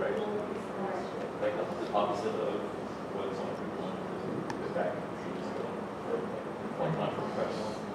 right? Like the opposite of what some people in the back should just go. Like not for professional.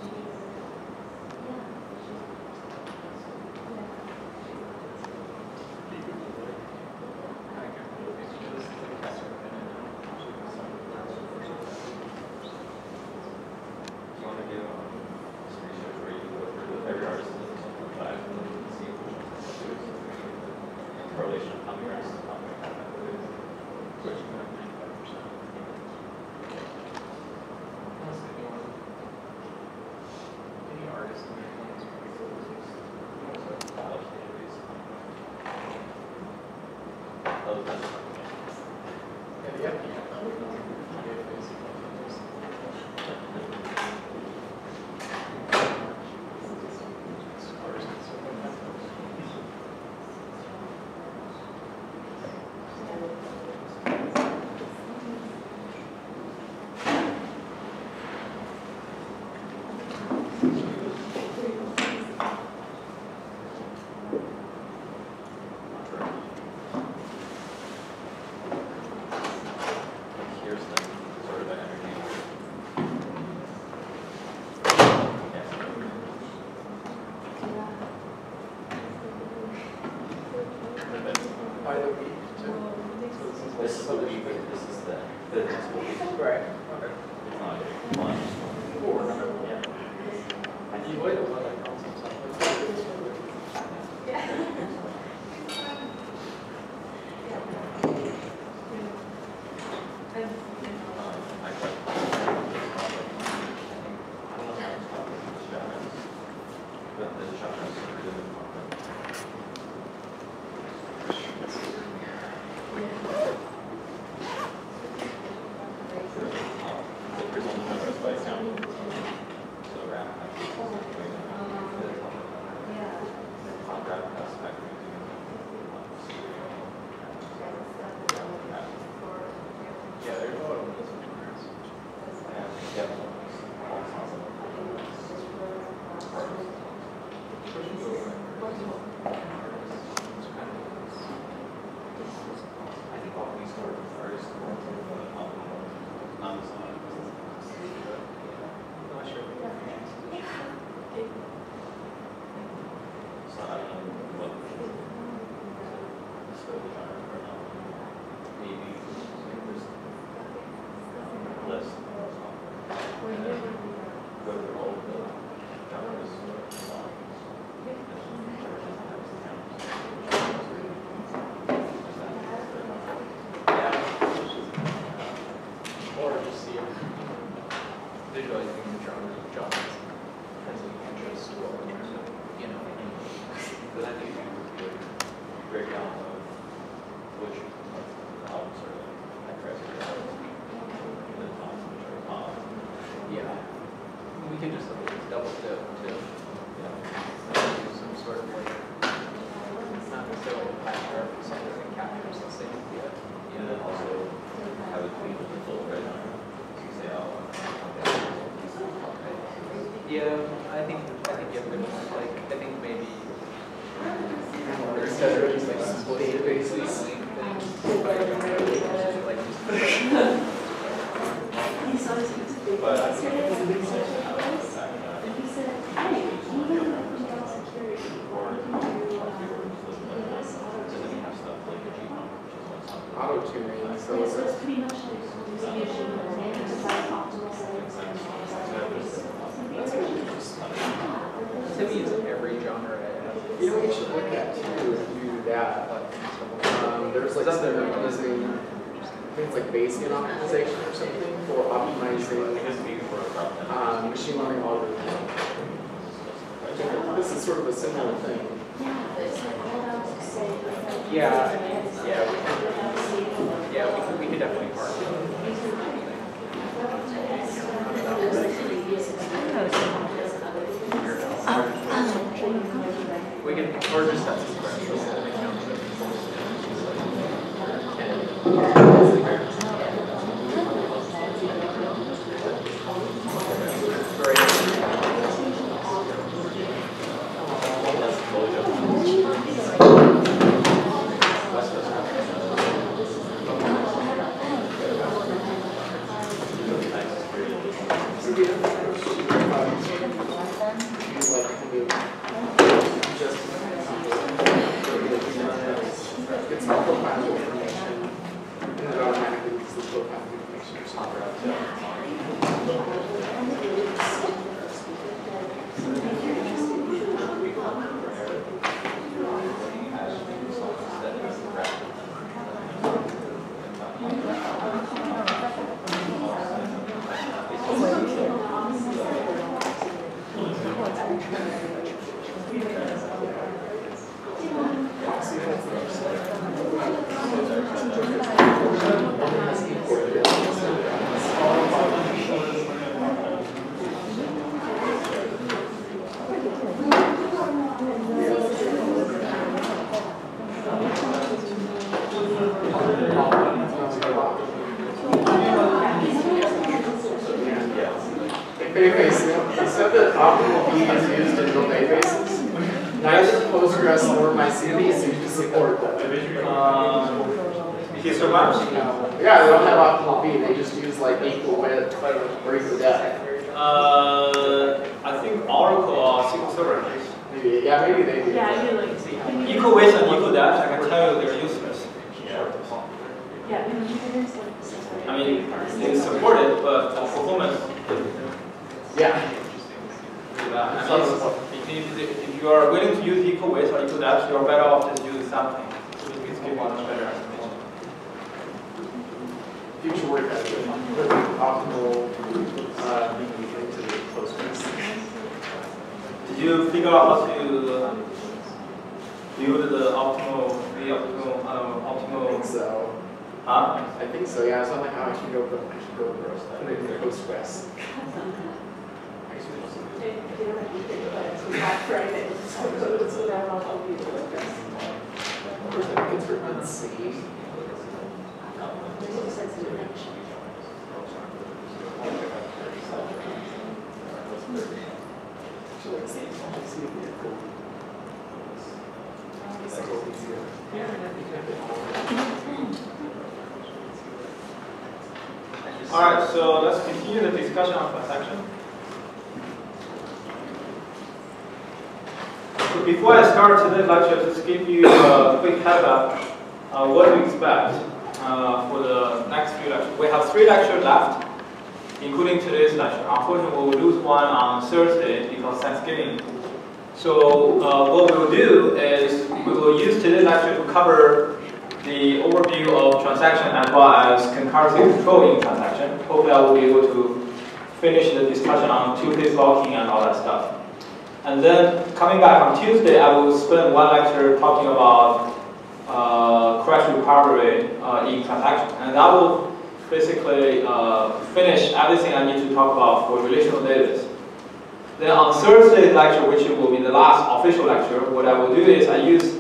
Then on Thursday's lecture, which will be the last official lecture, what I will do is I use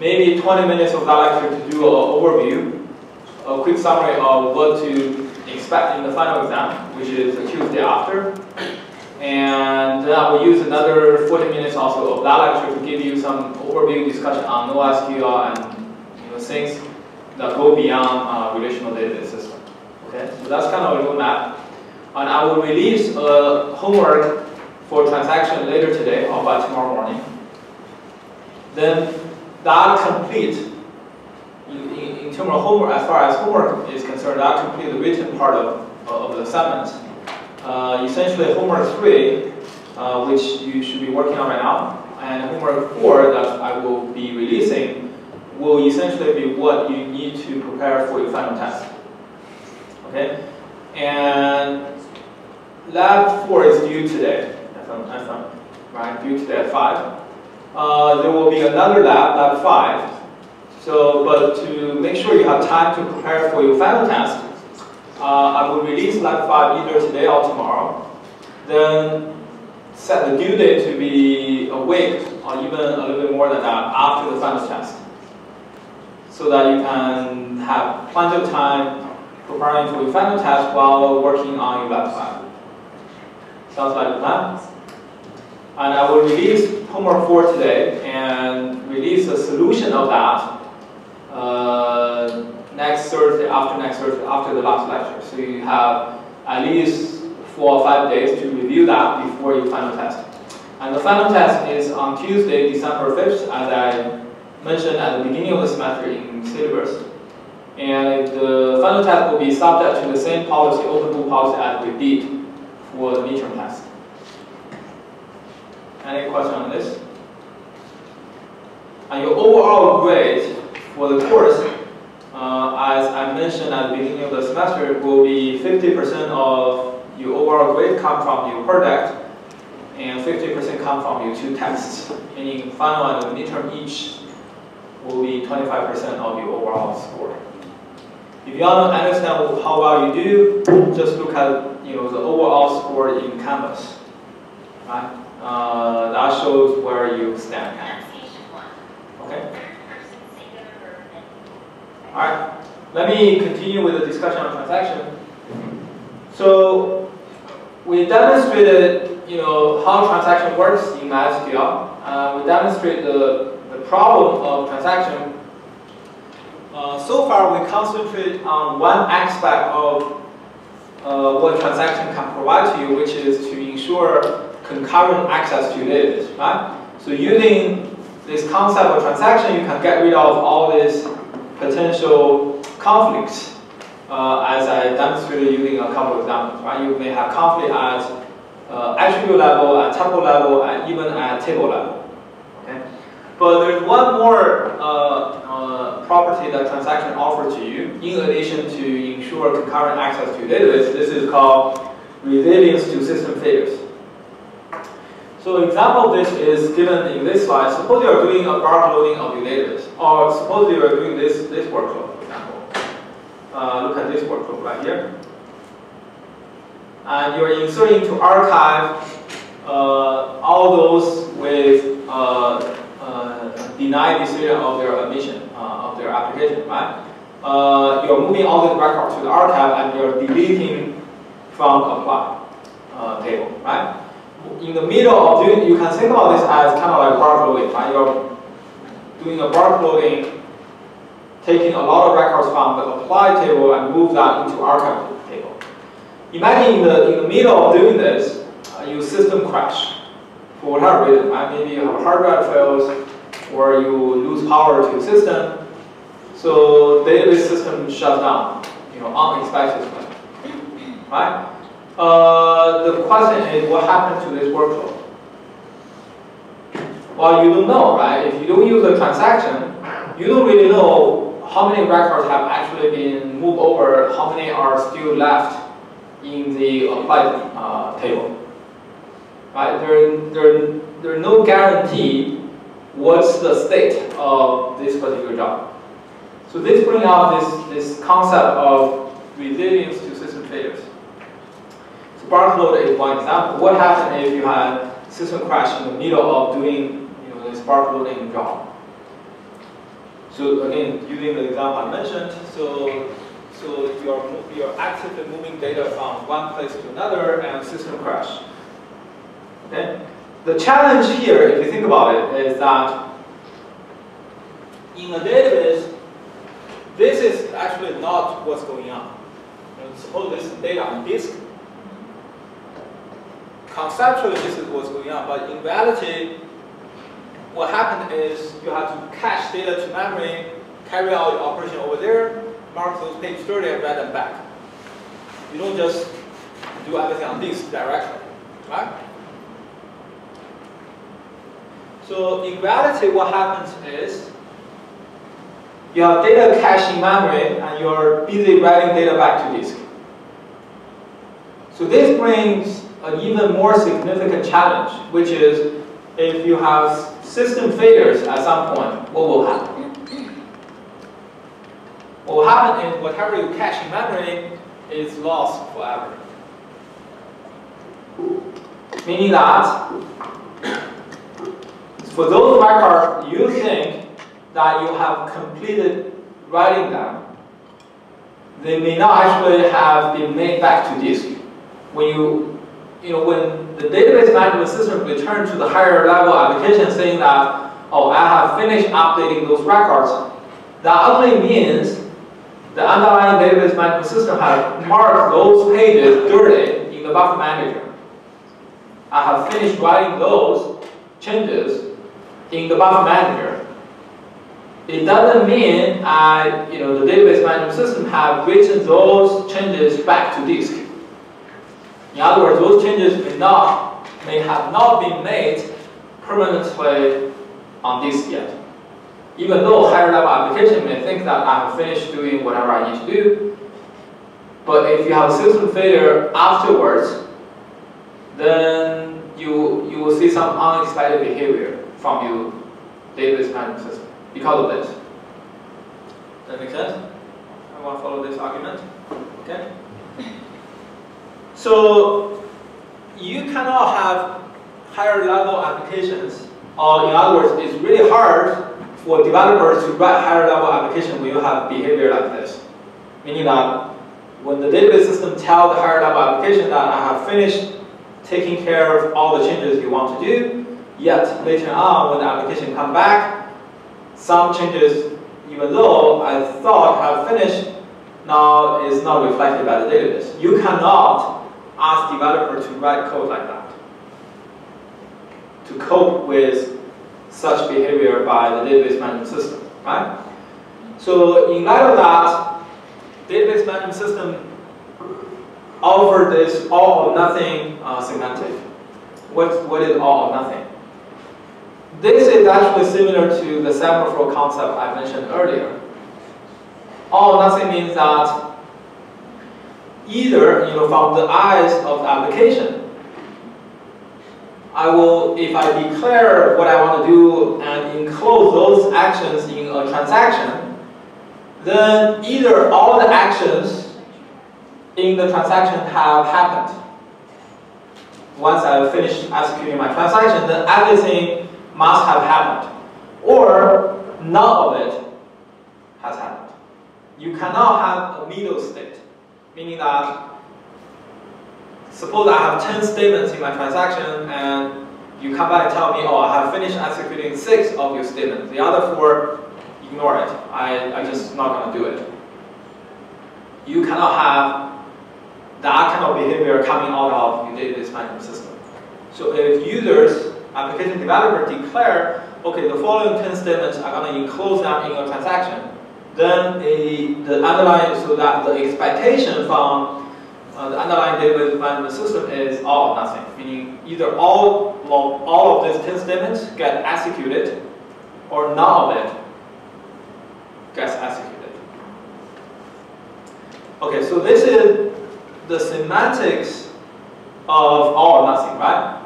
maybe 20 minutes of that lecture to do an overview, a quick summary of what to expect in the final exam, which is the Tuesday after. And then I will use another 40 minutes also of that lecture to give you some overview discussion on NoSQL and you know, things that go beyond uh, relational database system. Okay, so that's kind of a roadmap. And I will release a homework for transaction later today or by tomorrow morning. Then that complete, in, in, in terms of homework, as far as homework is concerned, that complete the written part of, of the assignment. Uh, essentially homework three, uh, which you should be working on right now, and homework four that I will be releasing will essentially be what you need to prepare for your final test. Okay? And lab four is due today, if I'm, if I'm right, due today at five. Uh, there will be another lab, lab five. So, but to make sure you have time to prepare for your final test, uh, I will release lab five either today or tomorrow. Then set the due date to be a week or even a little bit more than that after the final test. So that you can have plenty of time preparing for your final test while working on your lab five. Sounds like a plan? And I will release homework 4 today and release a solution of that uh, next Thursday, after next Thursday, after the last lecture. So you have at least four or five days to review that before your final test. And the final test is on Tuesday, December 5th, as I mentioned at the beginning of the semester in syllabus. And the final test will be subject to the same policy, open book policy as we did for the midterm test. Any question on this? And your overall grade for the course, uh, as I mentioned at the beginning of the semester, will be 50% of your overall grade come from your project, and 50% come from your two tests. Meaning final and midterm each will be 25% of your overall score. If you want to understand how well you do, just look at you know the overall score in Canvas. Right? Uh, that shows where you stand. Okay? Alright, let me continue with the discussion on transaction. So, we demonstrated, you know, how transaction works in MySQL. Uh, we demonstrate the, the problem of transaction. Uh, so far, we concentrate on one aspect of uh, what transaction can provide to you, which is to ensure concurrent access to database, right? So using this concept of transaction, you can get rid of all these potential conflicts, uh, as I demonstrated using a couple of examples, right? You may have conflict at uh, attribute level, at tuple level, and even at table level, okay? But there's one more uh, property that transaction offers to you, in addition to ensure concurrent access to your database. This is called resilience to system failures. So example of this is given in this slide. Suppose you are doing a bulk loading of your database, or suppose you are doing this, this workflow, for example. Uh, look at this workflow right here. And you are inserting to archive uh, all those with uh, uh, denied decision of their admission, their application, right? Uh, you're moving all these records to the archive and you're deleting from apply uh, table, right? in the middle of doing, you can think about this as kind of like bulk loading, right? You're doing a bulk loading, taking a lot of records from the apply table and move that into archive table. Imagine in the, in the middle of doing this, uh, your system crash for whatever reason, right? Maybe you have a hard drive fails or you lose power to your system. So database system shuts down, you know, unexpectedly, right? Uh, the question is, what happened to this workflow? Well, you don't know, right? If you don't use a transaction, you don't really know how many records have actually been moved over, how many are still left in the applied uh, table. Right? There, there, there's no guarantee what's the state of this particular job. So this brings out this, this concept of resilience to system failures. Spark load is one example. What happens if you had system crash in the middle of doing you know, the Spark loading job? So again, using the example I mentioned, so so you're you're actively moving data from one place to another and system crash. Okay. The challenge here, if you think about it, is that in a database, this is actually not what's going on. Suppose this is data on disk, conceptually this is what's going on, but in reality, what happened is you have to cache data to memory, carry out the operation over there, mark those page dirty and write them back. You don't just do everything on disk directly, right? So in reality, what happens is you have data cache in memory and you're busy writing data back to disk. So this brings an even more significant challenge, which is if you have system failures at some point, what will happen? What will happen is whatever you cache in memory is lost forever. Meaning that for those records you think that you have completed writing them, they may not actually have been made back to disk. When you you know, when the database management system returns to the higher level application saying that, oh, I have finished updating those records, that only means the underlying database management system has marked those pages dirty in the buffer manager. I have finished writing those changes in the buffer manager. It doesn't mean I, you know, the database management system have written those changes back to disk. In other words, those changes may not, may have not been made permanently on disk yet. Even though higher level application may think that I have finished doing whatever I need to do, but if you have a system failure afterwards, then you, you will see some unexpected behavior from your database management system because of this. Does that make sense? I want to follow this argument. Okay? So you cannot have higher level applications, or in other words, it's really hard for developers to write higher level application when you have behavior like this. Meaning that when the database system tell the higher level application that I have finished taking care of all the changes you want to do, yet later on when the application come back, some changes, even though I thought have finished, now is not reflected by the database. You cannot ask developer to write code like that. To cope with such behavior by the database management system, right? So in light of that, database management system offer this all or nothing uh, semantic. What, what is all or nothing? This is actually similar to the semaphore concept I mentioned earlier. All or nothing means that either, you know, from the eyes of the application, I will, if I declare what I want to do and enclose those actions in a transaction, then either all the actions in the transaction have happened. Once I finish executing my transaction, then everything must have happened. Or none of it has happened. You cannot have a middle state, meaning that suppose I have 10 statements in my transaction and you come back and tell me, oh, I have finished executing six of your statements. The other four, ignore it. I, I just not gonna do it. You cannot have that kind of behavior coming out of your database management system. So if users, application developer declare, okay, the following 10 statements are gonna enclose them in a transaction, then a, the underlying, so that the expectation from uh, the underlying database management system is all or nothing, meaning either all all of these 10 statements get executed or none of it gets executed. Okay, so this is the semantics of all or nothing, right?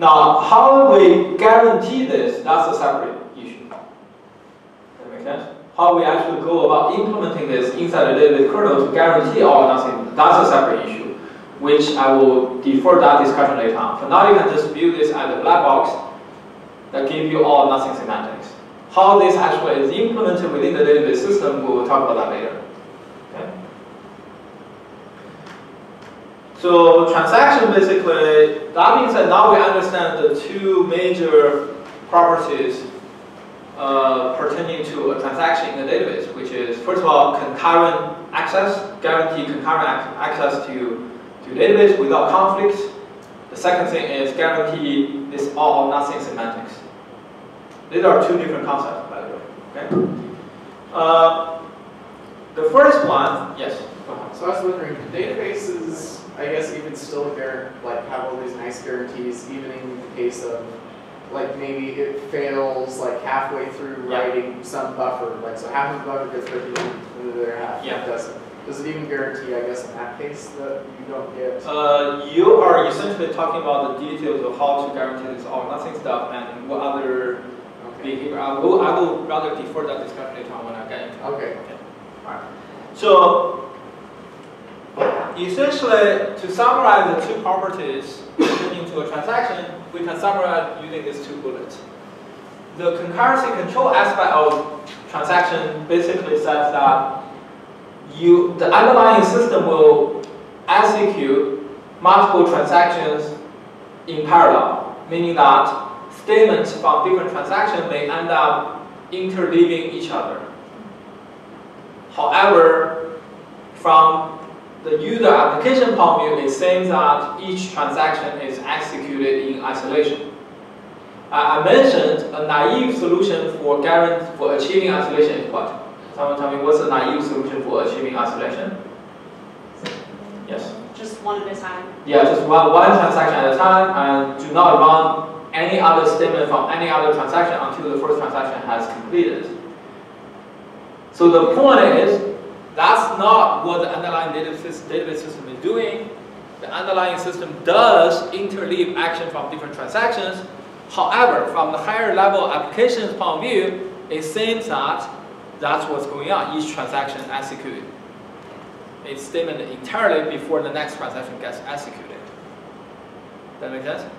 Now, how we guarantee this, that's a separate issue. That make sense? How we actually go about implementing this inside the database kernel to guarantee all or nothing, that's a separate issue, which I will defer that discussion later on. For now, you can just view this as a black box that give you all or nothing semantics. How this actually is implemented within the database system, we will talk about that later. So transaction basically, that means that now we understand the two major properties uh, pertaining to a transaction in the database, which is first of all concurrent access, guarantee concurrent access to, to database without conflicts. The second thing is guarantee this all or nothing semantics. These are two different concepts, by the way. Okay. Uh, the first one, yes. So I was wondering, databases, I guess, even still guar like have all these nice guarantees, even in the case of like maybe it fails like halfway through Yeah. writing some buffer, like so half of the buffer gets written and the other half Yeah. doesn't. Does it even guarantee, I guess, in that case that you don't get? Uh, you are essentially talking about the details of how to guarantee this all nothing stuff and what other Okay. behavior. I will, I will rather defer that discussion later on when I get into it. Okay. Alright. So essentially, to summarize the two properties pertaining to a transaction, we can summarize using these two bullets. The concurrency control aspect of transaction basically says that you, the underlying system will execute multiple transactions in parallel, meaning that statements from different transactions may end up interleaving each other. However, from the user application point of view, it seems that each transaction is executed in isolation. I I mentioned a naive solution for guarant for achieving isolation is what? Someone tell me what's a naive solution for achieving isolation? Yes. Just one at a time. Yeah, just run one transaction at a time and do not run any other statement from any other transaction until the first transaction has completed. So the point is, that's not what the underlying database, system is doing. The underlying system does interleave action from different transactions. However, from the higher level applications point of view, it seems that that's what's going on. Each transaction executed its statement entirely before the next transaction gets executed. Does that make sense?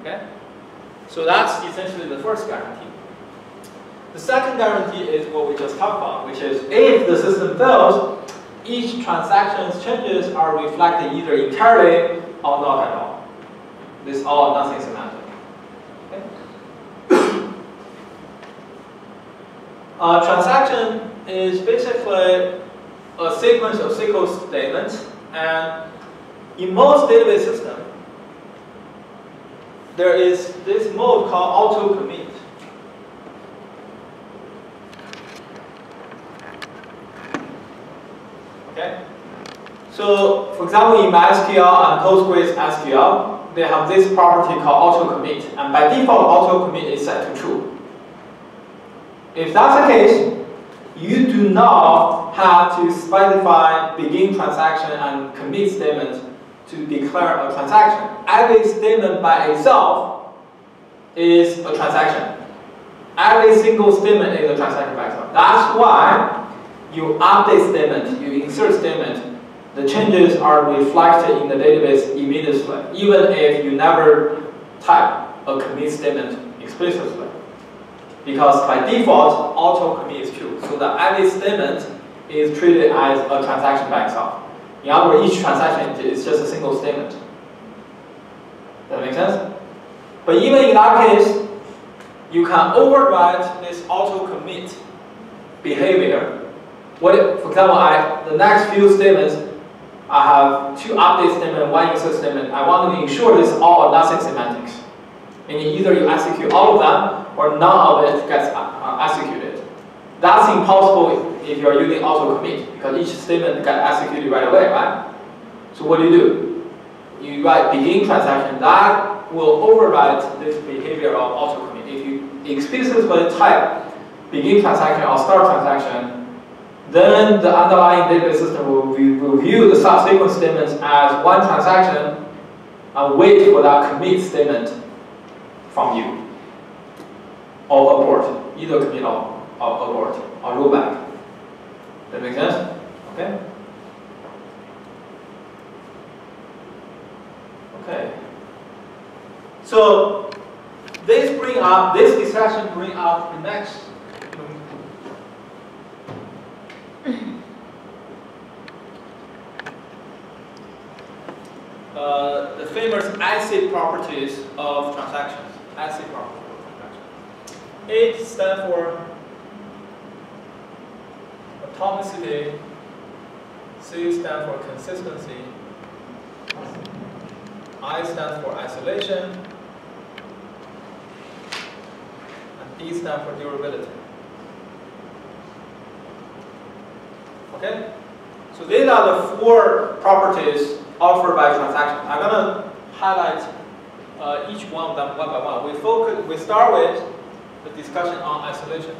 Okay? So that's essentially the first guarantee. The second guarantee is what we just talked about, which is if the system fails, each transaction's changes are reflected either entirely or not at all. This all or nothing semantic. Okay? A transaction is basically a sequence of SQL statements, and in most database systems, there is this mode called auto commit. Okay? So, for example, in MySQL and Postgres SQL, they have this property called auto commit, and by default, auto commit is set to true. If that's the case, you do not have to specify begin transaction and commit statement to declare a transaction. Every statement by itself is a transaction. Every single statement is a transaction by itself. That's why you update statement, you insert statement, the changes are reflected in the database immediately, even if you never type a commit statement explicitly. Because by default, auto commit is true. So that every statement is treated as a transaction by itself. In other words, each transaction is just a single statement. Does that make sense? But even in that case, you can override this auto commit behavior. What if, for example, I the next few statements, I have two update statement, one insert statement. I want to ensure this all or nothing semantics. Meaning either you execute all of them or none of it gets uh, executed. That's impossible if you're using auto commit because each statement gets executed right away, right? So what do you do? You write begin transaction that will override this behavior of auto commit. If you explicitly type begin transaction or start transaction, then the underlying database system will, will view the subsequent statements as one transaction and wait for that commit statement from you. Or abort, either commit or, or abort, or rollback. That make sense? Okay? Okay. So this bring up this discussion bring up the next uh, the famous ACID properties of transactions. ACID properties of transactions. A stands for atomicity. C stands for consistency. I stands for isolation. And D stands for durability. Okay? So these are the four properties offered by transaction. I'm going to highlight uh, each one of them one by one. We focus. We start with the discussion on isolation.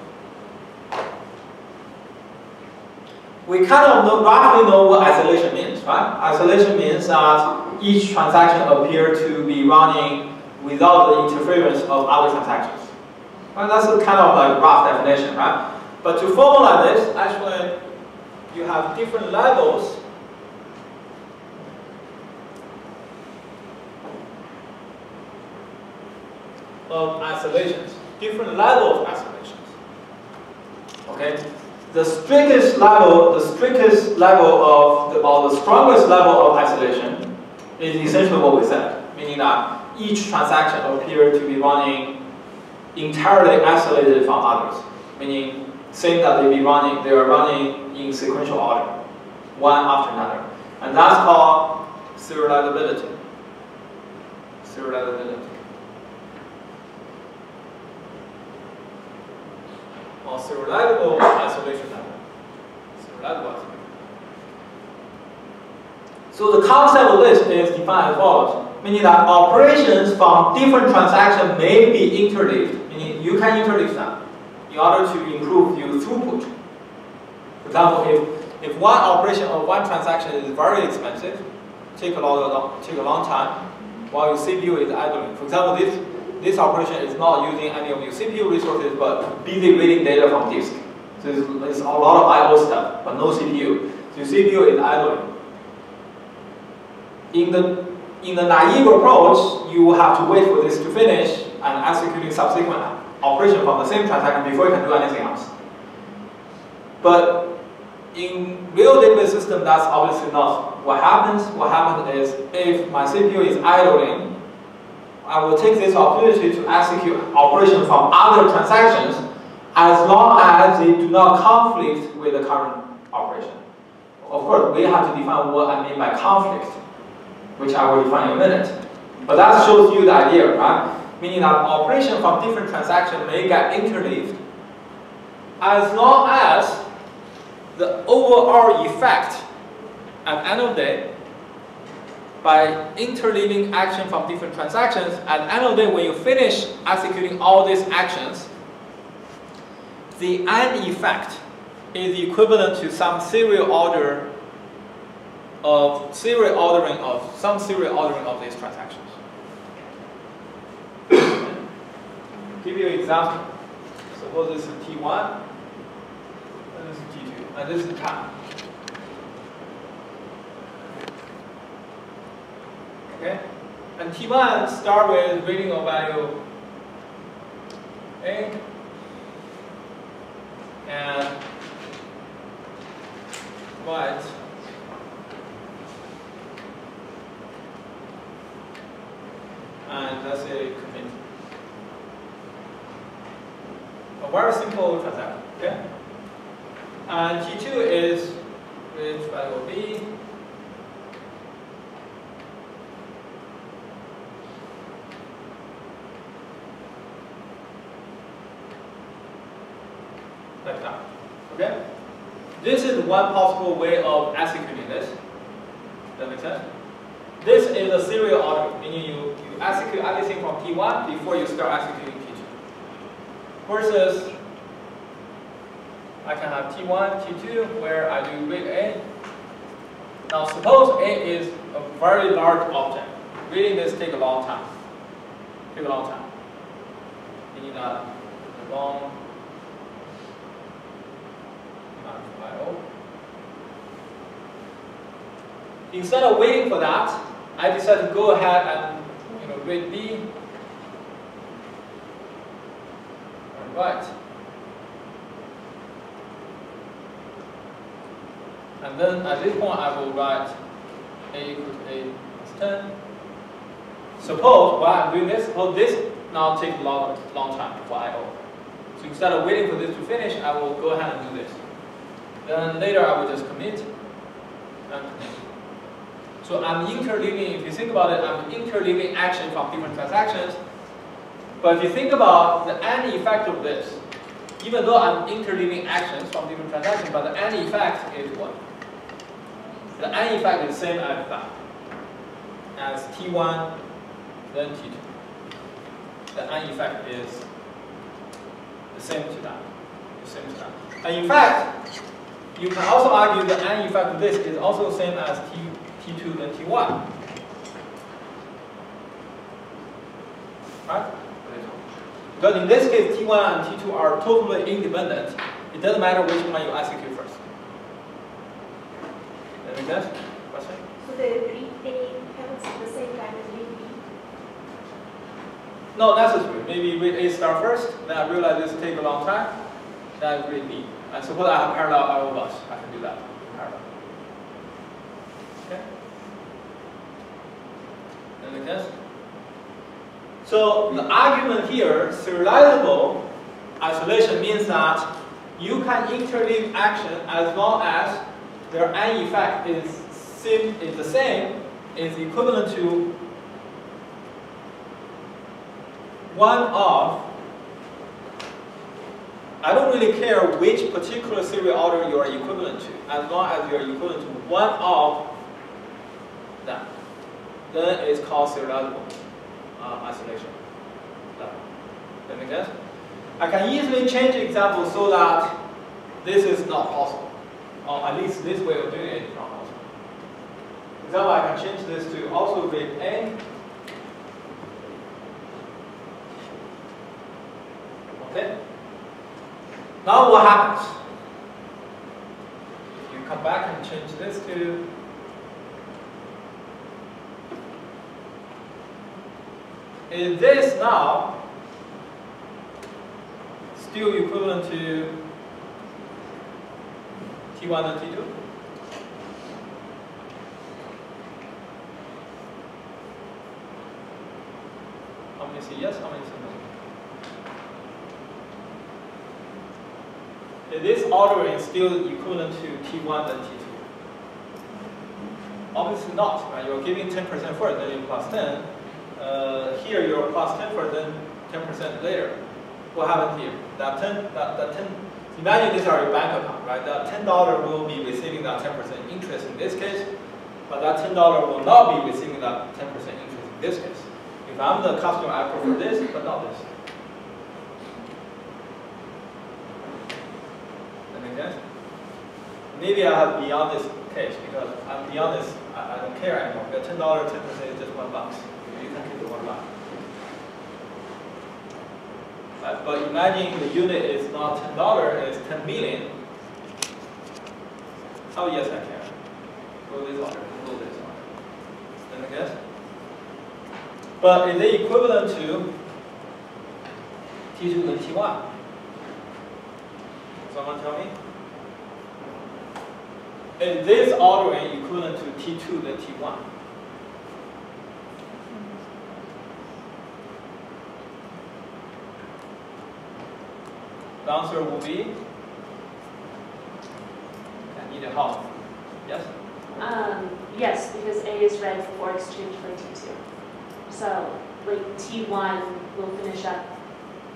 We kind of know, roughly know what isolation means, right? Isolation means that each transaction appears to be running without the interference of other transactions. Right? That's a kind of like rough definition, right? But to formalize this, actually, you have different levels. Of isolations, different level of isolations. Okay, the strictest level, the strictest level of the, or the strongest level of isolation is essentially what we said, meaning that each transaction appears to be running entirely isolated from others, meaning saying that they be running, they are running in sequential order, one after another, and that's called serializability. Serializability. or serializable isolation level. So the concept of this is defined as follows, meaning that operations from different transactions may be interleaved, meaning you can interleave them in order to improve your throughput. For example, if, if one operation or one transaction is very expensive, take a long, take a long time, while your CPU is idling. For example, this this operation is not using any of your CPU resources, but busy reading data from disk. So it's, it's a lot of I/O stuff, but no CPU. So your CPU is idling. In the in the naive approach, you will have to wait for this to finish and executing subsequent operation from the same transaction before you can do anything else. But in real database system, that's obviously not what happens. What happens is if my CPU is idling, I will take this opportunity to execute operation from other transactions as long as they do not conflict with the current operation. Of course, we have to define what I mean by conflict, which I will define in a minute. But that shows you the idea, right? Meaning that operation from different transactions may get interleaved as long as the overall effect at end of day by interleaving action from different transactions, at end of day when you finish executing all these actions, the end effect is equivalent to some serial order of serial ordering of some serial ordering of these transactions. Give you an example. Suppose this is T1, and this is T2, and this is time. Okay? And T1 start with reading a value A and write and let's say commit. Uh, a very simple transaction, okay? And T2 is which value B. like that. Okay? This is one possible way of executing this. That make sense? This is a serial order, meaning you, you execute everything from T1 before you start executing T2. Versus, I can have T1, T2, where I do read A. Now suppose A is a very large object. Reading this take a long time. Take a long time. Meaning that the long IO. Instead of waiting for that, I decided to go ahead and you know read B. Right. And then at this point I will write A equal to A plus 10. Suppose while I'm doing this, suppose this now takes a long, long time for I/O. So instead of waiting for this to finish, I will go ahead and do this. Then later I will just commit and commit. So I'm interleaving, if you think about it, I'm interleaving action from different transactions. But if you think about the end effect of this, even though I'm interleaving actions from different transactions, but the end effect is what? The end effect is the same as that. As T1, then T2. The end effect is the same to that. The same to that. And in fact, you can also argue the end effect of this is also the same as T, T2 and T1. Right? Because in this case, T1 and T2 are totally independent. It doesn't matter which one you execute first. That make sense? Question? So the read A happens at the same time as read B. No, necessary. Maybe read A start first, then I realize this take a long time, then I read B. And suppose I have parallel IO bus, I can do that in parallel. Okay? That make sense? So the argument here, serializable isolation means that you can interleave action as long as their end effect is, sim is the same, is equivalent to one of I don't really care which particular serial order you are equivalent to, as long as you are equivalent to one of them. Then it's called serializable uh, isolation. That, make sense? I can easily change the example so that this is not possible. Or at least this way of doing it is not possible. Example, I can change this to also read A. Okay? Now what happens? If you come back and change this to is this now still equivalent to T1 and T2? How many say yes, how many say no? Is this ordering still equivalent to T1 and T2? Obviously not, right? You're giving 10% first, then you plus 10. Uh, here you're plus 10 first, then 10% later. What happened here? That 10, that, that 10, imagine these are your bank account, right? That $10 will be receiving that 10% interest in this case, but that $10 will not be receiving that 10% interest in this case. If I'm the customer, I prefer this, but not this. That make sense? Maybe I have beyond this case because I'm beyond this, I, I don't care anymore. Dollars, ten percent is just one bucks. You can keep it one buck. But, imagine the unit is not ten dollars, it's ten million. Oh yes, I can. Go this order, go this order. Then I guess. But is it equivalent to T2 and T1? Someone tell me? Is this ordering equivalent to T2 than T1? The answer will be, I need a help. Yes? Um, yes, because A is read for exchange for T2. So, like T1 will finish up,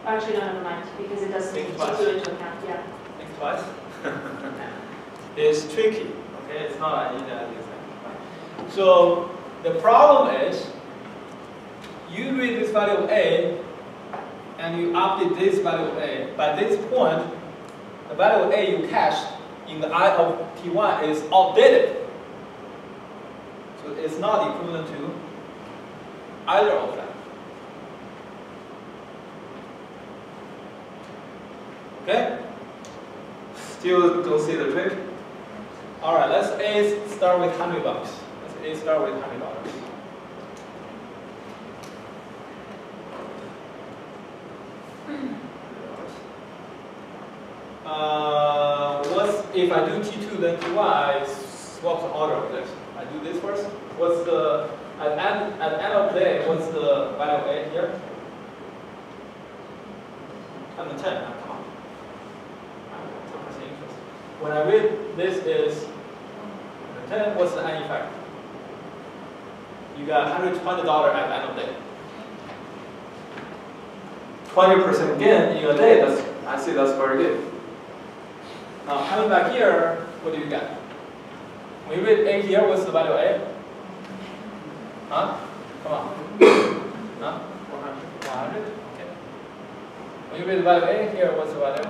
actually, no, never mind, because it doesn't take Think twice. T2 into account, yeah. Think twice. it's tricky, okay? It's not an thing. So the problem is, you read this value of A, and you update this value A. By this point, the value A you cached in the I of T1 is outdated. So it's not equivalent to either of them. Okay? Still don't see the trick? All right, let's A start with 100 bucks. Let's A start with 100 dollars. Uh, what's, if I do T2 then T1, I swap the order of this. I do this first. What's the, at end, at end of day, what's the value of A here? 110, ah, come on. 10% interest. When I read this is 110, what's the end effect? You got $120 at the end of the day. 20% gain in a day, that's, I see that's very good. Uh, now coming back here, what do you get? When you read A here, what's the value of A? Huh? Come on. Huh? 100? 100? Okay. When you read the value of A here, what's the value?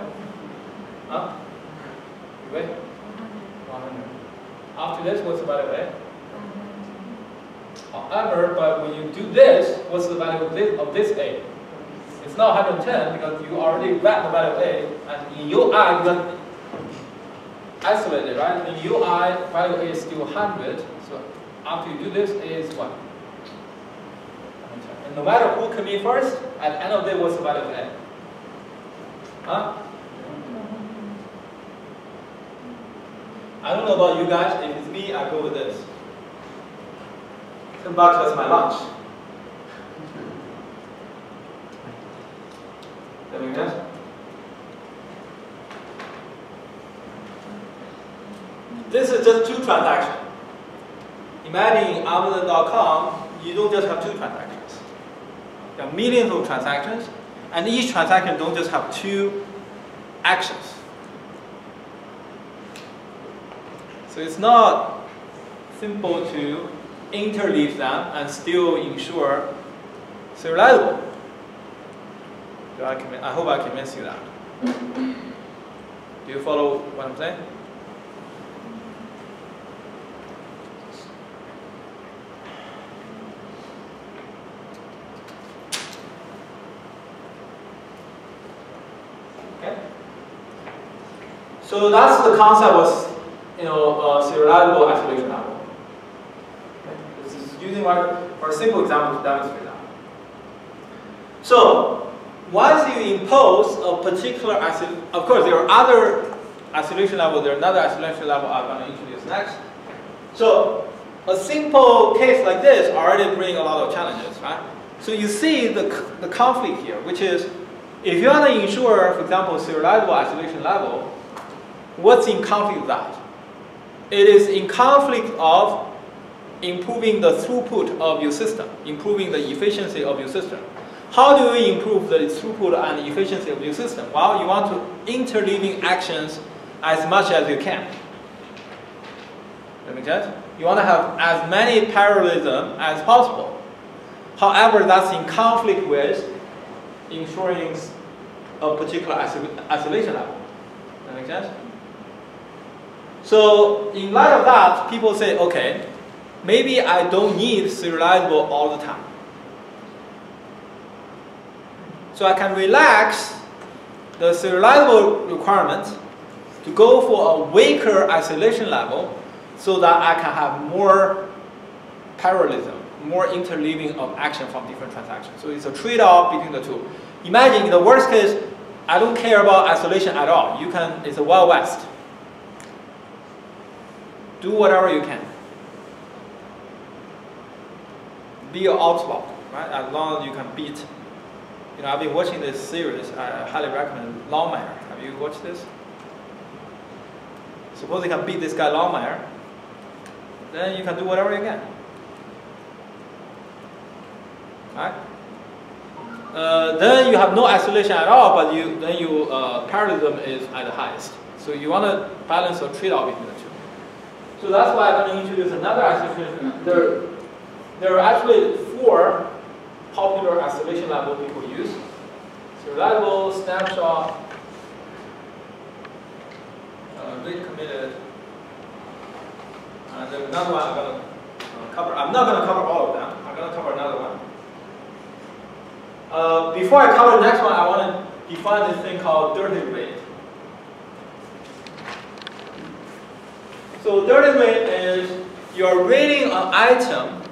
Huh? You read? 100. After this, what's the value of A? However, but when you do this, what's the value of this, of this A? It's not 110 because you already read the value of A, and in UI, you got isolated, right? The UI, value is still 100, so after you do this, is what? And no matter who come in first, at the end of the day, what's the value of A? Huh? I don't know about you guys, if it's me, I go with this. 10 bucks, that's my lunch. That make sense? This is just two transactions. Imagine Amazon.com, you don't just have two transactions. There are millions of transactions, and each transaction don't just have two actions. So it's not simple to interleave them and still ensure serializable. Do I, I hope I convinced you that. Do you follow what I'm saying? So that's the concept of you know uh, serializable isolation network. Okay. This is using our, our simple example to demonstrate that. So once you impose a particular of course there are other isolation level, are another isolation level I'm going to introduce next. So a simple case like this already bring a lot of challenges, right? So you see the, the conflict here, which is if you want to ensure, for example, serializable isolation level, what's in conflict with that? It is in conflict of improving the throughput of your system, improving the efficiency of your system. How do you improve the throughput and efficiency of your system? Well, you want to interleaving actions as much as you can. Make sense? You want to have as many parallelism as possible. However, that's in conflict with ensuring a particular isolation level. That make sense? So in light of that, people say, okay, maybe I don't need serializable all the time. So I can relax the serializable requirement to go for a weaker isolation level so that I can have more parallelism, more interleaving of action from different transactions. So it's a trade-off between the two. Imagine in the worst case, I don't care about isolation at all. You can, it's a wild west. Do whatever you can. Be an outlaw, right? As long as you can beat. You know, I've been watching this series. I highly recommend Longmire. Have you watched this? Suppose you can beat this guy Longmire, then you can do whatever you can. Right? Uh, then you have no isolation at all, but you then your uh, parallelism is at the highest. So you want to balance or trade-off between the two. So that's why I'm going to introduce another isolation. There, there are actually four popular isolation level people use. So reliable, snapshot, uh, committed, and another one I'm going to uh, cover. I'm not going to cover all of them. I'm going to cover another one. Uh, before I cover the next one, I want to define this thing called dirty read. So third rate is you're rating an item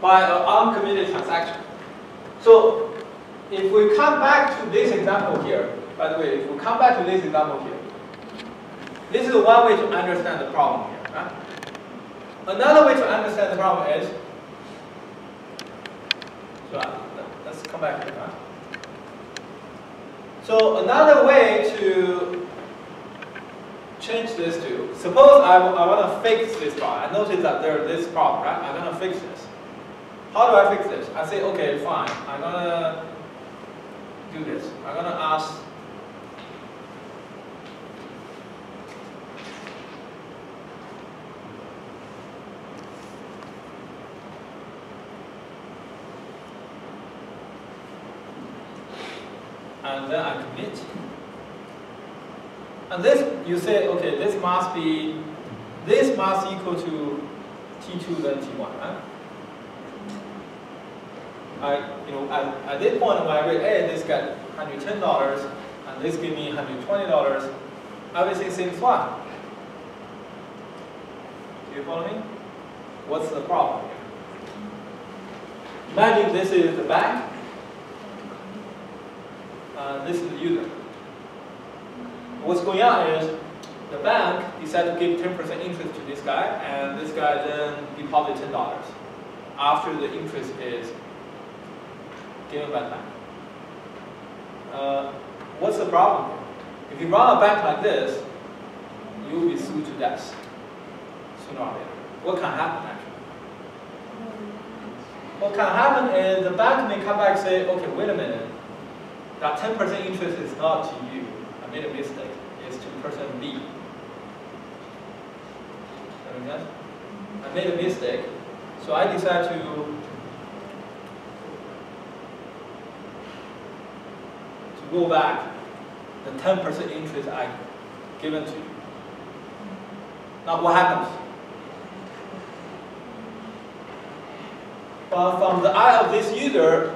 by an uncommitted transaction. So if we come back to this example here, by the way, if we come back to this example here, this is one way to understand the problem here. Another way to understand the problem is, so uh, let's come back here. Right? So another way to change this to, suppose I, I want to fix this problem. I notice that there's this problem, right? I'm going to fix this. How do I fix this? I say, okay, fine. I'm going to do this. I'm going to ask and then I commit. And this, you say, okay, this must be, this must equal to T2 then T1, right? I, you know, at, at this point when I read, hey, this got $110 and this give me $120, everything seems fine. Do you follow me? What's the problem? Imagine this is the bank, this is the user. What's going on is the bank decided to give 10% interest to this guy, and this guy then deposited $10 after the interest is given by the bank. Uh, what's the problem? If you run a bank like this, you will be sued to death sooner or later. What can happen actually? What can happen is the bank may come back and say, okay, wait a minute, that 10% interest is not to you. I made a mistake. It's to person B. That? I made a mistake, so I decided to to go back the 10% interest I given to you. Now what happens? But from the eye of this user,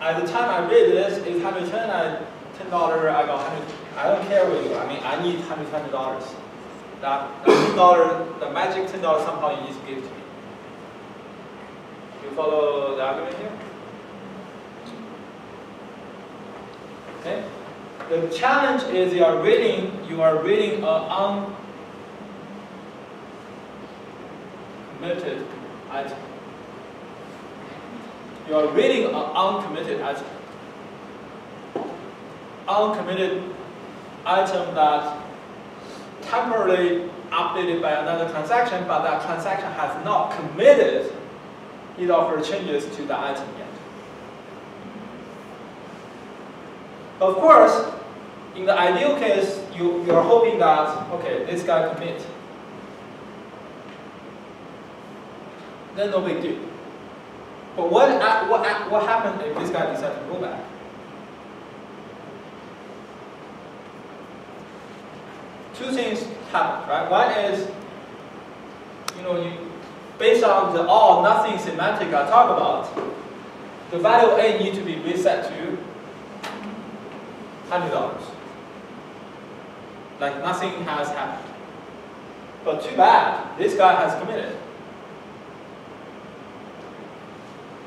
at the time I read this, it's 110, I, $10, I got 100, I don't care what you, I mean, I need $120. That, that $10, the magic $10 somehow to give to me. You follow the argument here? Okay? The challenge is you are reading, you are reading an uh, uncommitted item. You are reading an uh, uncommitted item. Uncommitted item that temporarily updated by another transaction, but that transaction has not committed his or her changes to the item yet. Of course, in the ideal case, you, you're hoping that, okay, this guy commit. Then no big deal. But what, what, what happened if this guy decides to go back? Two things happen, right? One is, you know, you, based on the all nothing semantic I talk about, the value A need to be reset to $100. Like nothing has happened. But too bad, this guy has committed.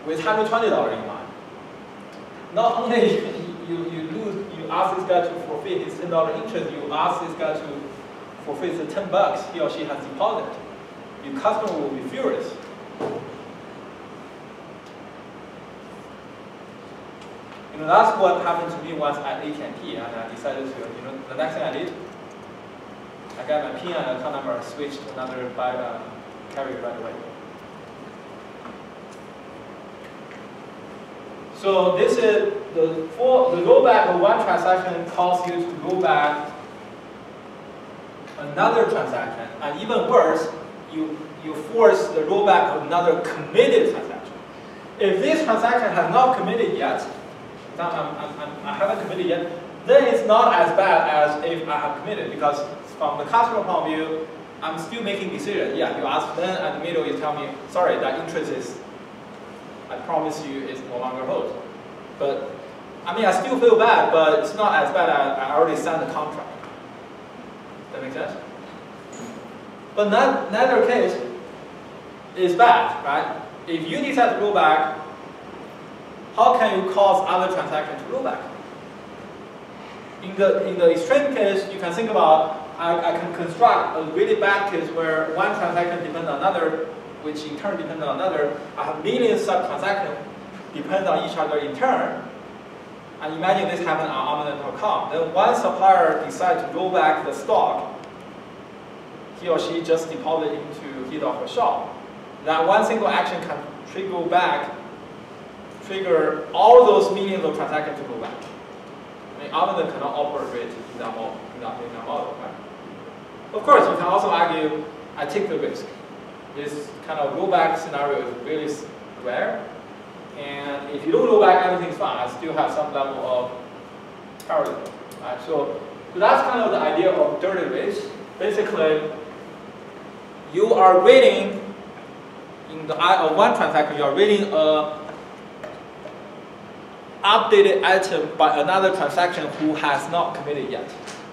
With $120 in mind. Not only you, you lose, you ask this guy to forfeit his $10 interest, you ask this guy to forfeit the 10 bucks he or she has deposited. Your customer will be furious. You know, that's what happened to me once at AT&T, and I decided to, you know, the next thing I did, I got my PIN and account number switched to another by, uh, carrier right away. So this is the for the rollback of one transaction calls you to go back another transaction, and even worse, you you force the rollback of another committed transaction. If this transaction has not committed yet, I'm, I'm, I'm, I haven't committed yet, then it's not as bad as if I have committed because from the customer point of view, I'm still making decision. Yeah, you ask, then at the middle you tell me, sorry, that interest is, I promise you, is no longer hold. But, I mean, I still feel bad, but it's not as bad as I already signed the contract. That make sense? But not, neither case is bad, right? If you decide to go back, how can you cause other transactions to go back? In the, in the extreme case, you can think about I, I can construct a really bad case where one transaction depends on another, which in turn depends on another. I have millions such transactions depend on each other in turn. And imagine this happened on Amazon.com. Then one supplier decides to roll back the stock, he or she just deposit into his or her shop. That one single action can trigger back, trigger all those millions of transactions to go back. I mean, Amazon cannot operate in that model, in that, in that model, right? Of course, you can also argue, I take the risk. This kind of rollback scenario is really rare. And if you don't roll back, everything's fine. I still have some level of parallel. Right? So, so that's kind of the idea of dirty reads. Basically, you are reading in the eye of one transaction, you are reading a updated item by another transaction who has not committed yet.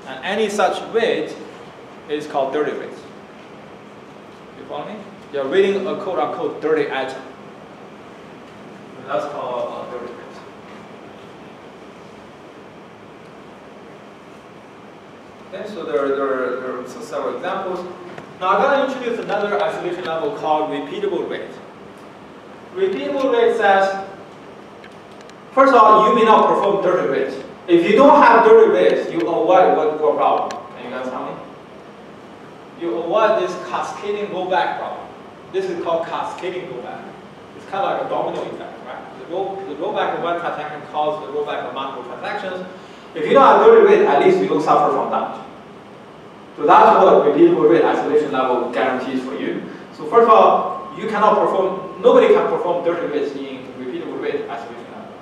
And any such read is called dirty read. You follow me? You're reading a quote unquote dirty item. That's called a dirty read. Okay, so there, there, there are several examples. Now I'm going to introduce another isolation level called repeatable read. Repeatable read says, first of all, you may not perform dirty reads. If you don't have dirty reads, you avoid what your problem. Can you guys tell me? You avoid this cascading rollback problem. This is called cascading rollback. It's kind of like a domino effect, roll, the rollback of one transaction causes the rollback of multiple transactions. If you don't dirty read, at least you don't suffer from that. So that's what repeatable read isolation level guarantees for you. So first of all, you cannot perform, nobody can perform dirty reads in repeatable read isolation level.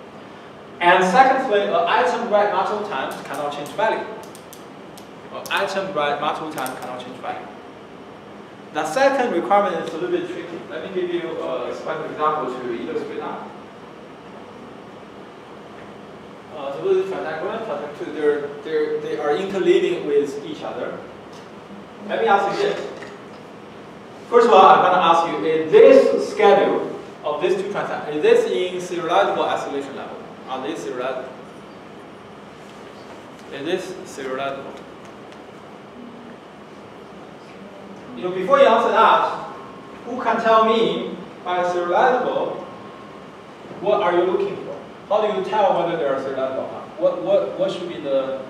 And secondly, an item write multiple times cannot change value. An item write multiple times cannot change value. The second requirement is a little bit tricky. Let me give you uh, a special example to illustrate that. Uh, suppose transaction one, transaction two, they're, they're, they are interleaving with each other. Let me ask you this. First of all, I'm going to ask you, is this schedule of these two transactions, is this in serializable isolation level? Are they serializable? Is this serializable? You know, before you answer that, who can tell me by serializable, what are you looking for? How do you tell whether they are not? What, what, what should be the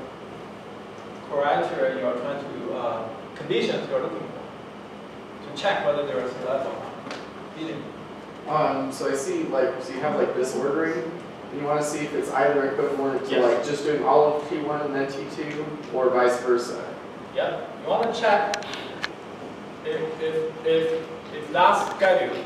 criteria you are trying to, uh, conditions you are looking for to check whether they are not? Um, so I see like, so you have like this ordering, and you want to see if it's either equivalent to Yes. like just doing all of T1 and then T2, or vice versa. Yeah, you want to check if, if, if, if that schedule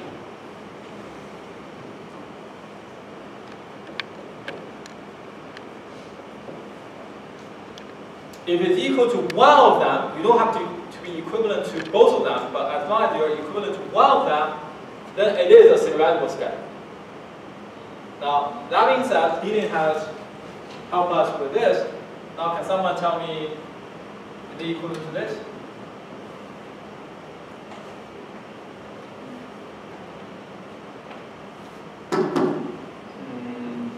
if it's equal to one of them, you don't have to, to be equivalent to both of them, but as long as you're equivalent to one of them, then it is a schedule. Now, that means that Dealing has helped us with this. Now, can someone tell me it equivalent to this? Hmm.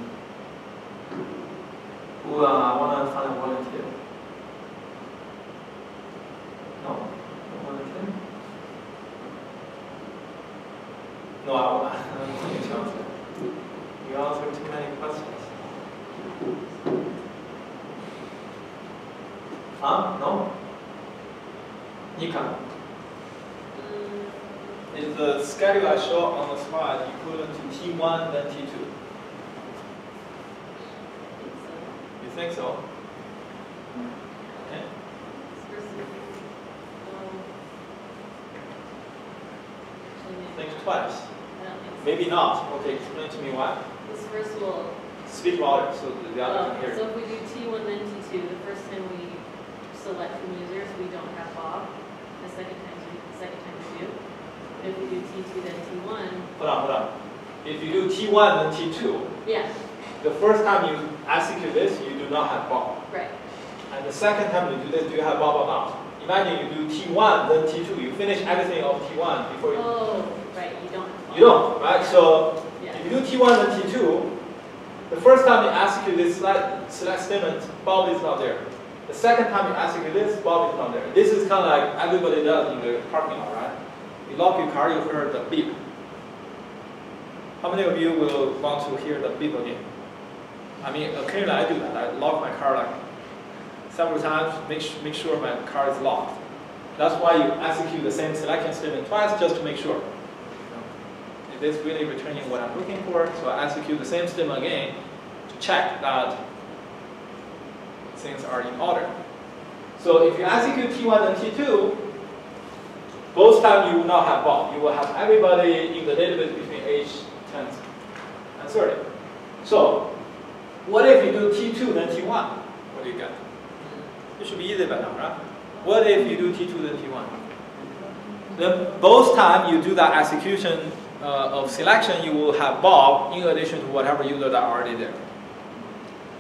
Well, I want to find a volunteer. No? No volunteer? No, I want you to answer. You answered too many questions. Huh? No? Nika? Is the schedule I show on the slide equivalent to T1 then T2? You think so? Okay. Think twice. Maybe not. Okay, explain to me why. This first will, Speak louder so the other uh, can hear. so if we do T1 then T2, the first time we select from users, we don't have Bob. The second time we, the second time we do. But if we do T2 then T1, Hold on, hold on. If you do T1 then T2, yeah, the first time you execute this, you do not have Bob. right, And the second time you do this, do you have Bob or not? Imagine you do T1 then T2, you finish everything of T1 before you. oh, right, you don't have Bob. You don't, right? So Yeah, if you do T1 and T2, the first time you execute this select, select statement, Bob is not there. The second time you execute this, Bob is not there. This is kind of like everybody does in the parking lot, right? You lock your car, you hear the beep. How many of you will want to hear the beep again? I mean, occasionally I do that. I lock my car like several times, make, make sure my car is locked. That's why you execute the same selection statement twice, just to make sure. Is this really returning what I'm looking for? So I execute the same statement again to check that things are in order. So if you execute T1 and T2, both times you will not have Bob. You will have everybody in the database between age 10 and 30. So what if you do T2 then T1? What do you get? It should be easy by now, right? What if you do T2 then T1? Then both time you do that execution uh, of selection, you will have Bob in addition to whatever user that already there.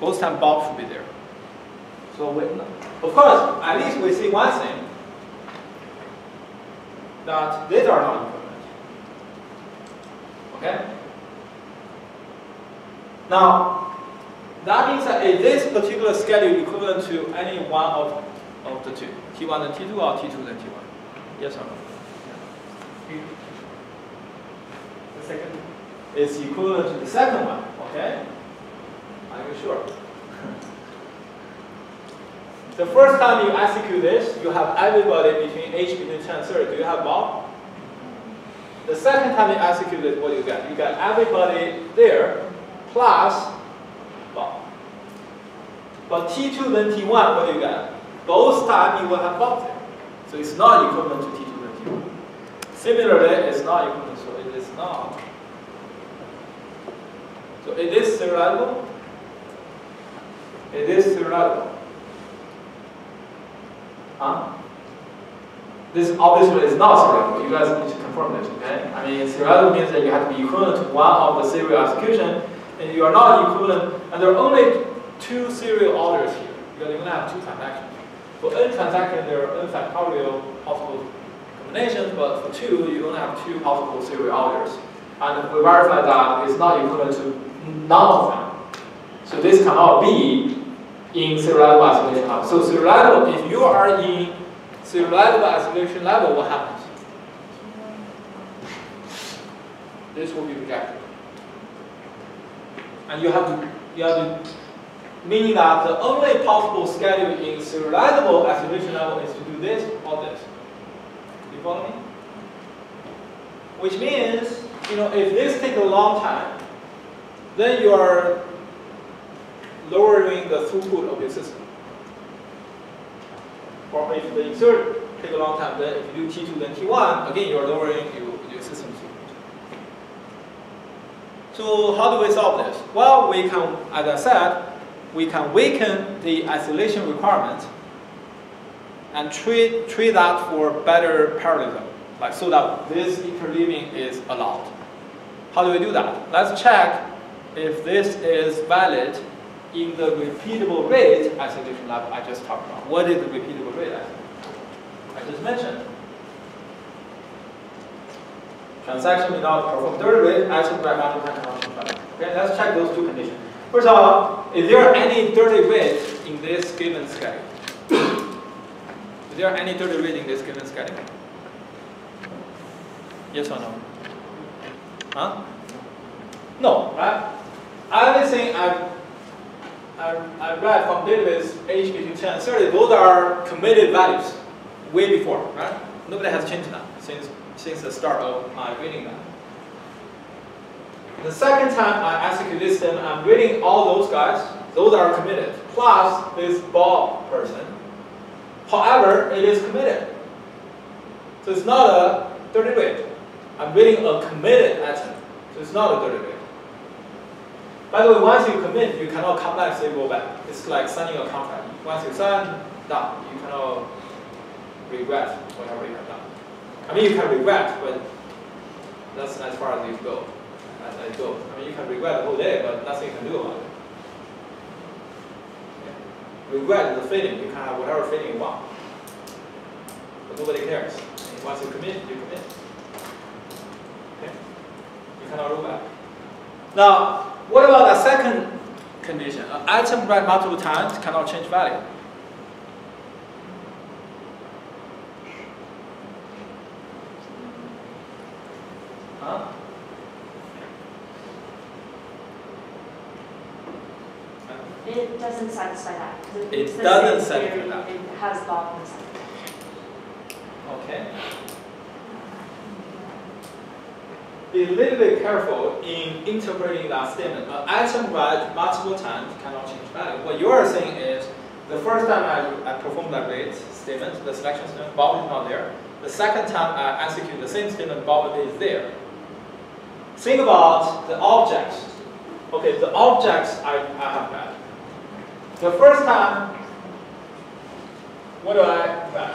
Both time Bob should be there. So we, of course, at least we see one thing that these are not equivalent. Okay. Now, that means that is this particular schedule equivalent to any one of, of the two, T1 and T2 or T2 and T1? Yes or no? The second is equivalent to the second one, okay? Are you sure? the first time you execute this, you have everybody between age between 10 and 30. Do you have Bob? The second time you execute it, what do you get? You got everybody there plus Bob. But T2 then T1, what do you get? Both times you will have Bob there. So it's not equivalent to T2 then T1. Similarly, it's not equivalent, so it is not. So it is serializable. It is serializable. Huh? This obviously is not serializable. You guys need to confirm this, okay? I mean, serializable means that you have to be equivalent to one of the serial execution, and you are not equivalent, and there are only two serial orders here, because you only have two transactions. For n transaction, there are n factorial possible combinations, but for two, you only have two possible serial orders. And we verify that it's not equivalent to none of them. So this cannot be in serializable isolation level. So serializable, if you are in serializable isolation level, what happens? This will be rejected. And you have to, you have to, meaning that the only possible schedule in serializable isolation level is to do this or this. You follow me? Which means, you know, if this takes a long time, then you are lowering the throughput of your system. Or if the insert take a long time, then if you do T2 then T1, again you are lowering your, your system throughput. So how do we solve this? Well, we can, as I said, we can weaken the isolation requirement and treat, treat that for better parallelism, like so that this interleaving is allowed. How do we do that? Let's check if this is valid in the repeatable read isolation level I just talked about. What is the repeatable read? I just mentioned. Transaction without perform dirty read, by multiple time Okay, let's check those two conditions. First of all, is there any dirty read in this given schedule? is there any dirty read in this given schedule? Yes or no? Huh? No, right? Everything I, I, I read from database age between 10 and 30, those are committed values way before, right? Nobody has changed that since, since the start of my reading that. The second time I execute this then I'm reading all those guys, those are committed, plus this Bob person. However, it is committed. So it's not a dirty read. I'm reading a committed atom, so it's not a dirty read. By the way, once you commit, you cannot come back say go back. It's like signing a contract. Once you sign, done. You cannot regret whatever you have done. I mean, you can regret, but that's as far as you go. As it goes. I mean, you can regret the whole day, but nothing you can do about it. Regret is a feeling. You can have whatever feeling you want, but nobody cares. Once you commit, you commit. Okay. You cannot roll back. Now, what about the second condition? An item read multiple times cannot change value. Huh? It doesn't satisfy that. It doesn't satisfy that. It has inside. Okay. Be a little bit careful in interpreting that statement. An item read multiple times cannot change value. What you are saying is, the first time I, I perform that rate statement, the selection statement, Bob is not there. The second time I execute the same statement, Bob is there. Think about the objects. Okay, the objects I, I have read. The first time, what do I read?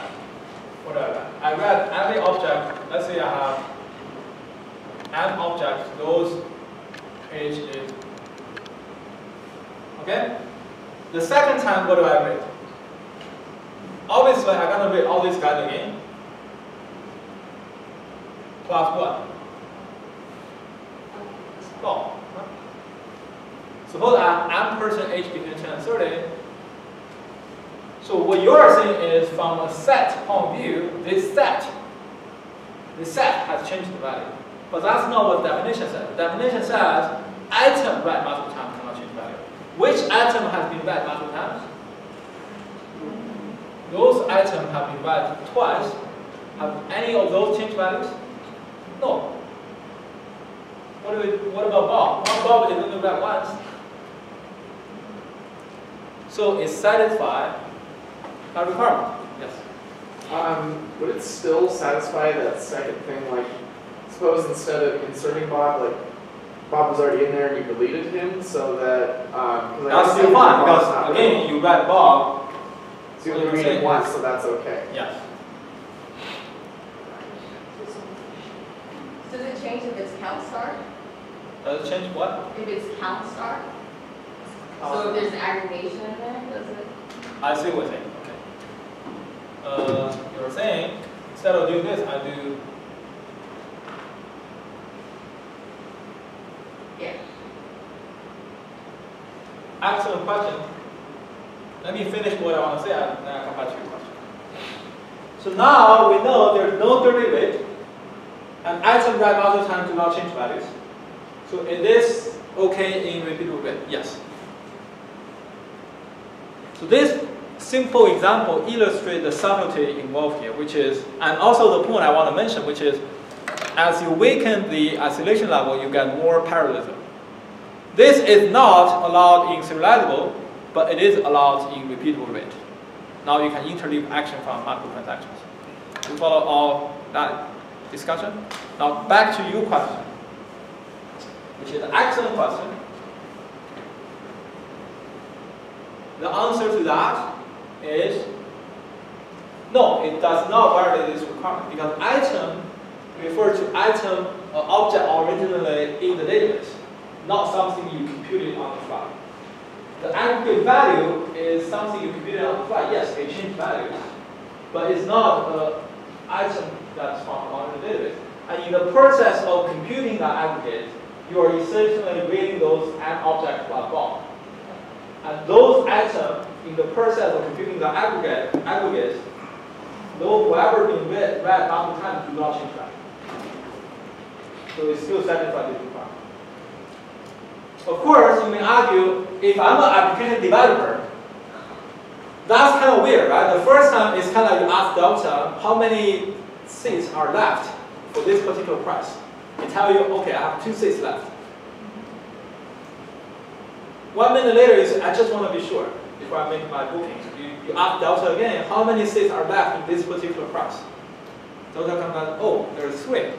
What do I read? I read every object, let's say I have an object, those age is, okay? The second time, what do I read? Obviously, I'm gonna read all these guys again. Plus what? Bob. huh? Suppose I'm, I'm person age between 10 and 30. So what you are seeing is from a set point of view, this set, this set has changed the value. But that's not what the definition says. The definition says item read multiple times cannot change value. Which item has been read multiple times? Those items have been read twice. Have any of those changed values? No. What, do we, what about Bob? Bob is only read once. So it satisfies that requirement. Yes. Um, would it still satisfy that second thing, like, suppose instead of inserting Bob, like, Bob was already in there and you deleted him, so that, um, 'cause I That's still fine because again, you read Bob. So you what only you're read saying it once, so that's okay. Yes. Does it change if it's count star? Does it change what? If it's count star? So if there's an aggregation in there, does it? I see what you're saying. Okay. Uh, you're saying instead of doing this, I do. Excellent question. let me finish what I want to say, and then I'll come back to your question. So now we know there's no dirty read, and item right other time do not change values. So is this okay in repeatable read? Yes. So this simple example illustrates the subtlety involved here, which is, and also the point I want to mention, which is, as you weaken the isolation level, you get more parallelism. This is not allowed in serializable, but it is allowed in repeatable read. Now you can interleave action from multiple transactions. You follow all that discussion? Now back to your question, which is an excellent question. The answer to that is no, it does not violate this requirement because item refers to item or object originally in the database, not something you computed on the fly. The aggregate value is something you computed on the fly. Yes, it changed values, but it's not an item that's found on the database. And in the process of computing that aggregate, you are essentially reading those and object black box. And those items in the process of computing the aggregate, aggregates, though whoever being read, read multiple times do not change that. So it still the requirement. Of course, you may argue, if I'm an application developer, that's kind of weird, right? The first time is kind of you ask Delta how many seats are left for this particular price. They tell you, okay, I have two seats left. One minute later, say, I just want to be sure before I make my booking. You, you ask Delta again, how many seats are left in this particular price? Delta comes back, oh, there's three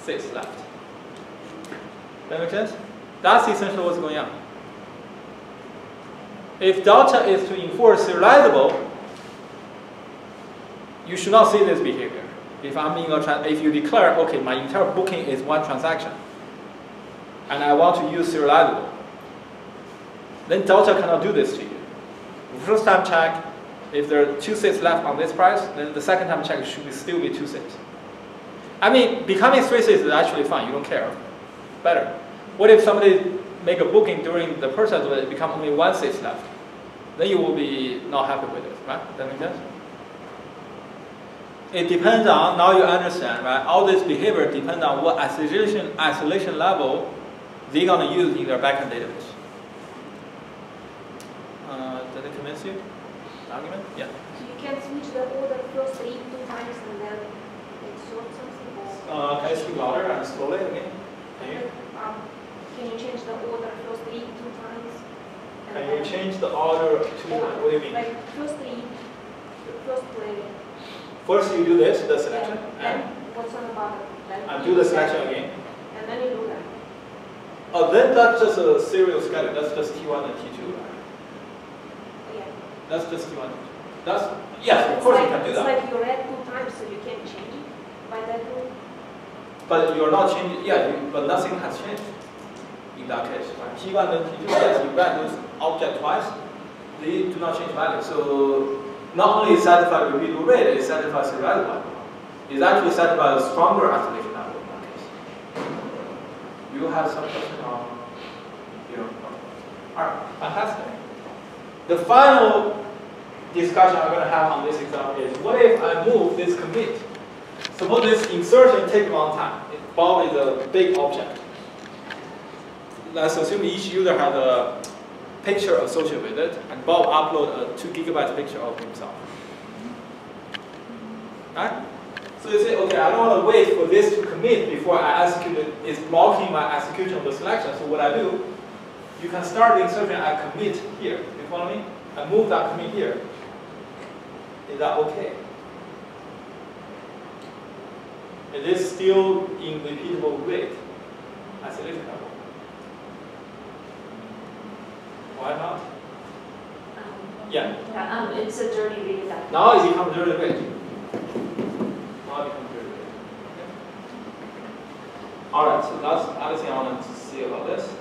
seats left. That make sense? That's essentially what's going on. If delta is to enforce serializable, you should not see this behavior. If I'm in a if you declare, okay, my entire booking is one transaction, and I want to use serializable, then delta cannot do this to you. First time check, if there are two seats left on this price, then the second time check should be still be two seats. I mean, becoming three seats is actually fine. You don't care. Better. What if somebody make a booking during the process of it become only one seat left? Then you will be not happy with it, right? That make sense? It depends on, now you understand, right? All this behavior depends on what isolation, isolation level they're going to use in their backend database. Uh, did it convince you? Argument? Yeah. So you can switch the order first read two times and then insert something or? Uh, can you speak louder and slowly again? Can you? Um, Can you change the order first three two times? Can you change the order to, what do you mean? Like first three, first play. First you do this, the selection, And and, what's on the bottom? Then and you do the that, selection again. And then you do that. Oh, then that's just a serial schedule, that's just T1 and T2, right? Yeah. That's just T1 and T2. That's, yes, of It's course you like- can do It's that. like you read two times, so you can't change it by that rule. But you're not changing, yeah, you- but nothing has changed in that case, right? T1 and T2, yes, you read those object twice, they do not change value. So not only is satisfied repeatable read, it satisfies serializable. It's actually satisfied a stronger isolation level in that case. You have some question on, you know, alright, fantastic. The final discussion I'm gonna have on this example is, what if I move this commit? Suppose this insertion takes a long time. Bob is a big object. Let's assume each user has a picture associated with it, and Bob upload a two gigabyte picture of himself. Right? So you say, okay, I don't want to wait for this to commit before I execute it. It's blocking my execution of the selection. So what I do, you can start the insertion and commit here. You follow me? I move that commit here. Is that okay? It is still in repeatable read isolation level. Why not? Um, Yeah. Yeah, um, it's a dirty read that. Now it becomes dirty read. Now it becomes dirty read. Okay. All right. So that's other thing I wanted to say about this.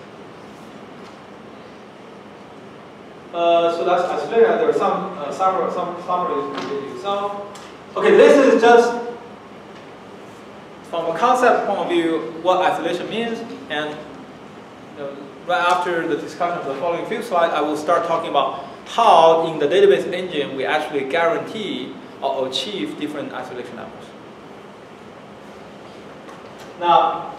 Uh, so that's isolation. There are some uh, summary, some summaries we did yourself. Okay, this is just from a concept point of view what isolation means, and uh, right after the discussion of the following few slides, I will start talking about how in the database engine we actually guarantee or achieve different isolation levels. Now,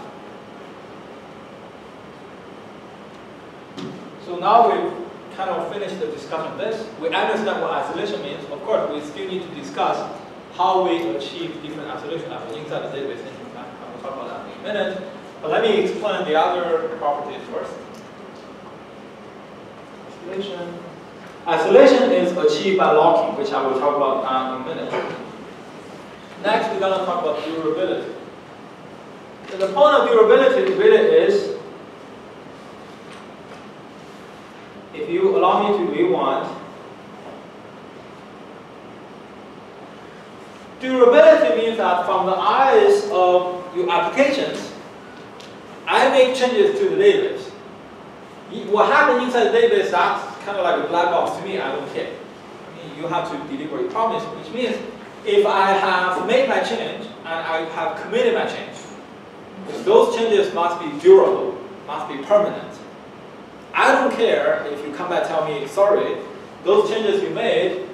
so now we've kind of finished the discussion of this. We understand what isolation means. Of course, we still need to discuss how we achieve different isolation levels inside the database engine. I will talk about that in a minute. But let me explain the other properties first. Isolation. Isolation is achieved by locking, which I will talk about uh, in a minute. Next, we're going to talk about durability. So the point of durability really is, if you allow me to rewind, durability means that from the eyes of your applications, I make changes to the database. What happens inside the database, that's kind of like a black box to me, I don't care. I mean, you have to deliver your promise, which means if I have made my change and I have committed my change, those changes must be durable, must be permanent. I don't care if you come back and tell me, sorry, those changes you made,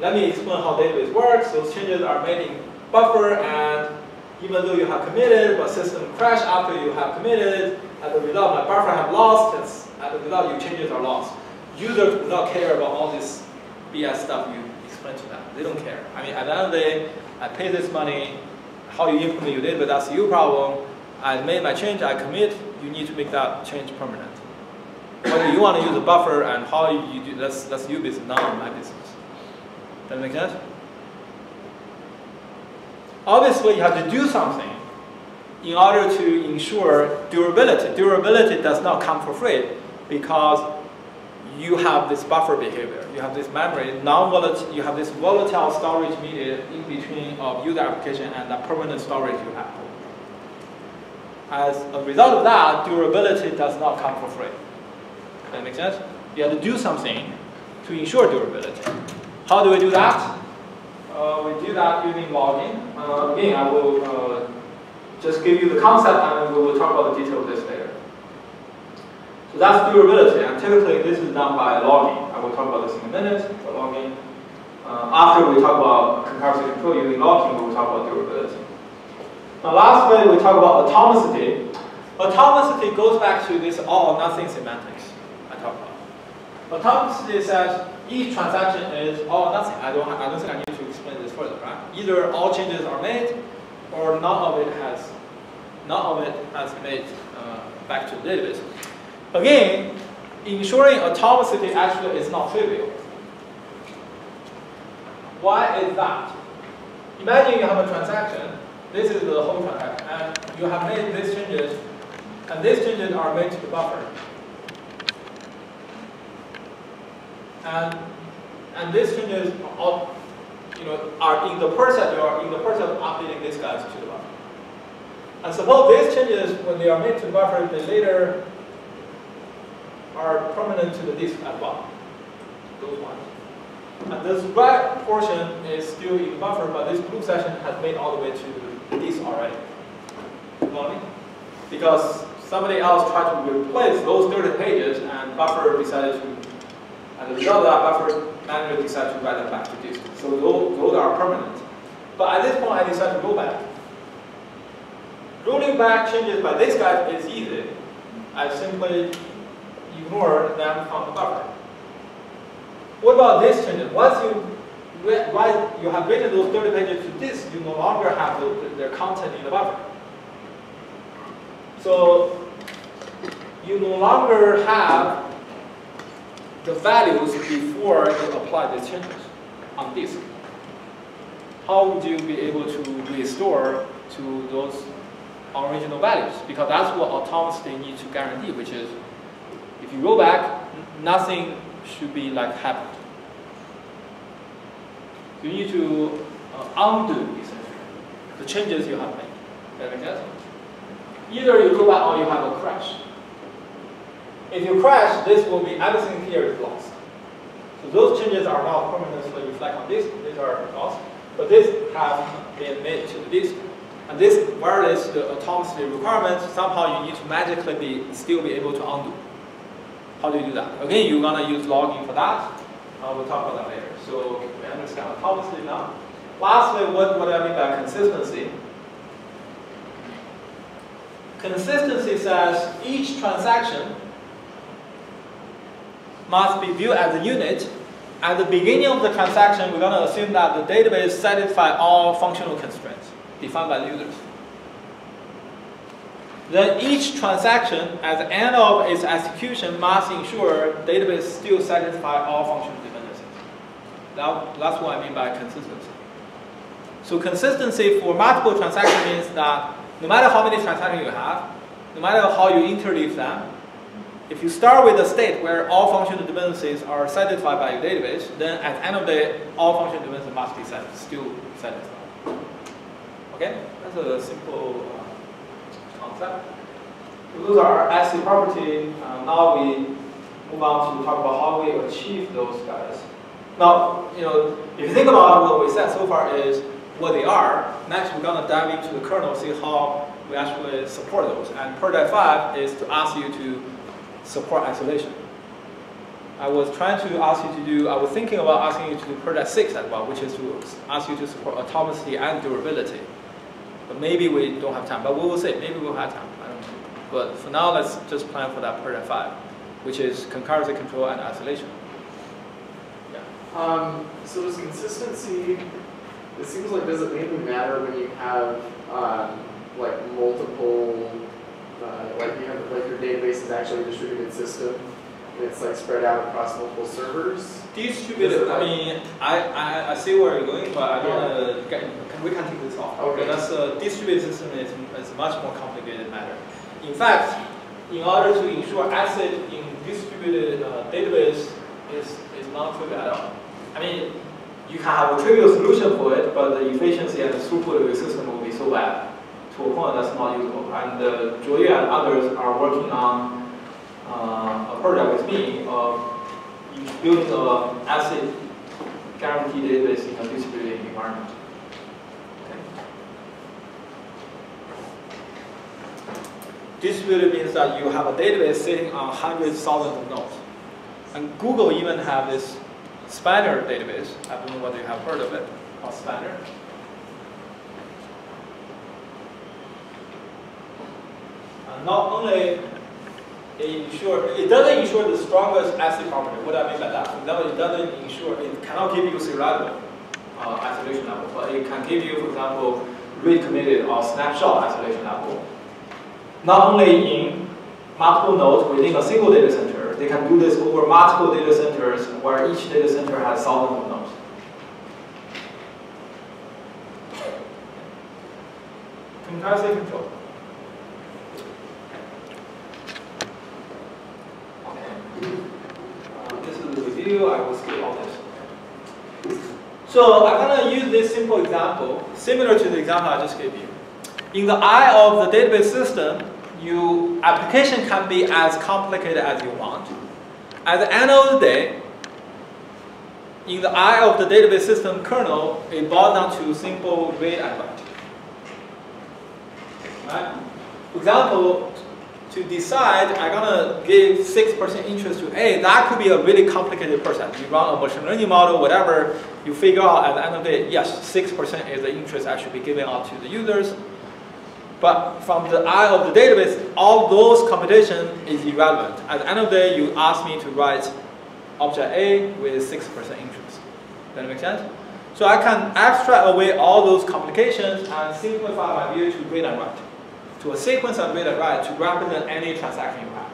let me explain how database works. Those changes are made in buffer and even though you have committed, but system crash after you have committed, as a result, my buffer have lost, result, your changes are lost. Users do not care about all this BS stuff you explain to them. They don't care. I mean, at the end of the day, I pay this money, how you implement your but that's your problem. I made my change, I commit, you need to make that change permanent. Whether you want to use a buffer and how you do that's that's your business, not my business. Does that make sense? Obviously, you have to do something in order to ensure durability. Durability does not come for free because you have this buffer behavior. You have this memory, non-volatile, you have this volatile storage media in between of user application and the permanent storage you have. As a result of that, durability does not come for free. Does that make sense? You have to do something to ensure durability. How do we do that? Uh, we do that using logging. Uh, again, I will uh, just give you the concept and we will talk about the detail of this later. So that's durability, and typically this is done by logging. I will talk about this in a minute, for logging. Uh, after we talk about concurrency control using logging, we will talk about durability. Now lastly, we talk about atomicity. Atomicity goes back to this all or nothing semantics I talked about. Atomicity says each transaction is all or nothing. I don't, I don't think I need to explain this further, right? Either all changes are made, or none of it has, none of it has made uh, back to the database. Again, ensuring atomicity actually is not trivial. Why is that? Imagine you have a transaction, this is the whole transaction, and you have made these changes, and these changes are made to the buffer. And and these changes are, you know, are in the process, you are in the process of updating these guys to the buffer. And suppose these changes, when they are made to the buffer, they later are permanent to the disk as well. Those ones. And this red portion is still in the buffer, but this blue section has made all the way to the disk already. Because somebody else tried to replace those 30 pages and buffer decided to, as a result of that, buffer manually decided to write them back to disk. So those, those are permanent. But at this point, I decided to go back. Rolling back changes by this guy is easy. I simply ignore them from the buffer. What about this changes? Once you once you have written those 30 pages to disk, you no longer have the, their content in the buffer. So you no longer have the values before you apply these changes on disk. How would you be able to restore to those original values? Because that's what atomicity needs to guarantee, which is if you go back, nothing should be like happened. You need to uh, undo the changes you have made. Either you go back or you have a crash. If you crash, this will be everything here is lost. So those changes are not permanently reflect on this, these are lost. But these have been made to the disk. And this violates the atomicity requirement. Somehow you need to magically be, still be able to undo. How do you do that? Again, you're gonna use logging for that. Uh, we'll talk about that later. So we understand atomicity now. Lastly, what, what I mean by consistency? Consistency says each transaction must be viewed as a unit. At the beginning of the transaction, we're going to assume that the database satisfies all functional constraints defined by the users. Then each transaction at the end of its execution must ensure database still satisfies all functional dependencies. That, that's what I mean by consistency. So consistency for multiple transactions means that no matter how many transactions you have, no matter how you interleave them, if you start with a state where all functional dependencies are satisfied by your database, then at the end of the day, all functional dependencies must be set, still satisfied. Okay? That's a simple uh, concept. Those are our ACID property. Uh, now we move on to talk about how we achieve those guys. Now, you know, if you think about what we said so far is what they are, next we're going to dive into the kernel, see how we actually support those. And project 5 is to ask you to support isolation. I was trying to ask you to do, I was thinking about asking you to do PerDev 6 as well, which is to ask you to support atomicity and durability. But maybe we don't have time, but we will see. Maybe we'll have time. I don't know. But for now, let's just plan for that PerDev 5, which is concurrency control and isolation. Um, so does consistency, it seems like, does it mainly matter when you have, um, like multiple, uh, like you have, like your database is actually a distributed system, and it's like spread out across multiple servers? Distributed, I mean, I, I, I see where you're going, but I don't wanna get, can, we can take this off. Okay. That's a distributed system is, is a much more complicated matter. In fact, in order to ensure ACID in distributed uh, database is, is not trivial at all. I mean, you can have a trivial solution for it, but the efficiency and the throughput of your system will be so bad to a point that's not usable. And uh, and others are working on uh, a project with me of building a ACID guaranteed database in a distributed environment. Distributed means that you have a database sitting on hundreds, thousands of nodes. And Google even have this Spanner database. I don't know whether you have heard of it, called Spanner. And not only it ensure, it doesn't ensure the strongest ACID property. What I mean by that? It doesn't ensure, it cannot give you serializable uh, isolation level, but it can give you, for example, read committed or snapshot isolation level. Not only in multiple nodes within a single data center, they can do this over multiple data centers where each data center has thousands of nodes. Concurrency control. Uh, this is the review, I will skip all this. So I'm going to use this simple example, similar to the example I just gave you. In the eye of the database system, your application can be as complicated as you want. At the end of the day, in the eye of the database system kernel, it boils down to simple read and write. Right? For example, to decide I'm gonna give 6% interest to A, that could be a really complicated process. You run a machine learning model, whatever, you figure out at the end of the day, yes, 6% is the interest I should be giving out to the users. But from the eye of the database, all those computation is irrelevant. At the end of the day, you ask me to write object A with 6% interest. Does that make sense? So I can abstract away all those complications and simplify my view to read and write. To a sequence of read and write to represent any transaction you have.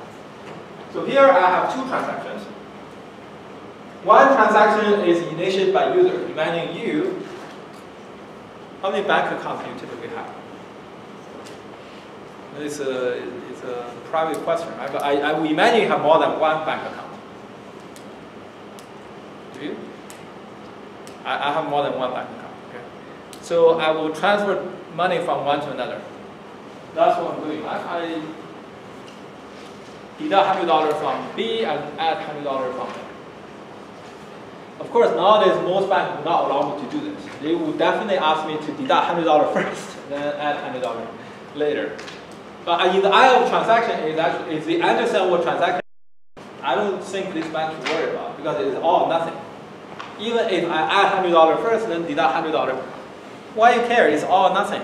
So here I have two transactions. One transaction is initiated by user. Imagine you, how many bank accounts do you typically have? It's a, it's a private question? But I, I would imagine you have more than one bank account. Do you? I, I have more than one bank account. Okay. So I will transfer money from one to another. That's what I'm doing. I, I deduct hundred dollars from B and add hundred dollars from A. Of course, nowadays most banks do not allow me to do this. They will definitely ask me to deduct hundred dollars first, then add hundred dollars later. But in the of transaction, is actually understand what transaction, I don't think this bank should worry about because it is all nothing. Even if I add hundred dollar first, then deduct hundred dollar, why you care? It's all nothing.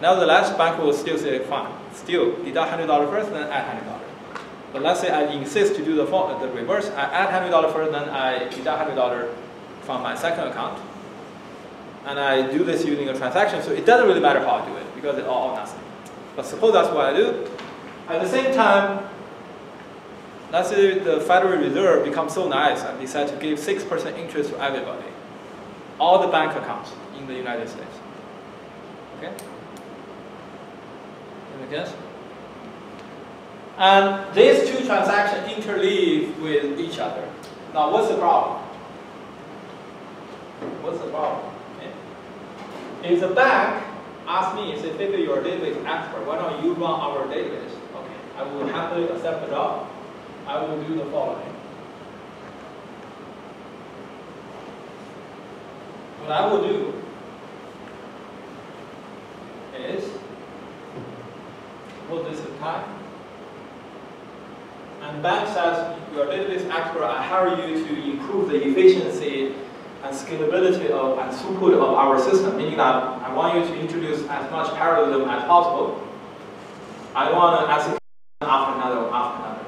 Nevertheless, bank will still say fine. Still deduct hundred dollar first, then add hundred dollar. But let's say I insist to do the the reverse. I add hundred dollar first, then I deduct hundred dollar from my second account, and I do this using a transaction. So it doesn't really matter how I do it because it's all or nothing. But suppose that's what I do. At the same time, let's say the Federal Reserve becomes so nice and decide to give 6% interest to everybody, all the bank accounts in the United States. Okay? That make sense? And these two transactions interleave with each other. Now, what's the problem? What's the problem? Okay. If the bank asks me, say, figure you're a database expert, why don't you run our database? Okay, I will happily accept the job. I will do the following. What I will do is put this in time. And bank says, you're a database expert, I hire you to improve the efficiency and scalability of and throughput of our system, meaning that I want you to introduce as much parallelism as possible. I want to execute after another, after another.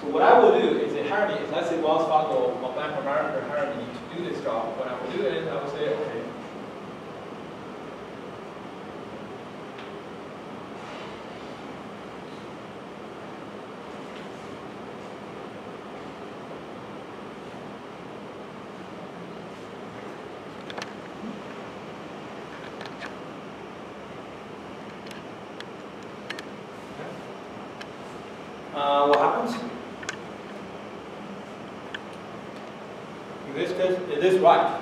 So what I will do is hire me, let's say Wells Fargo or Bank of America hire me to do this job, what I will do is I will say, okay, uh, what happens? In this is right.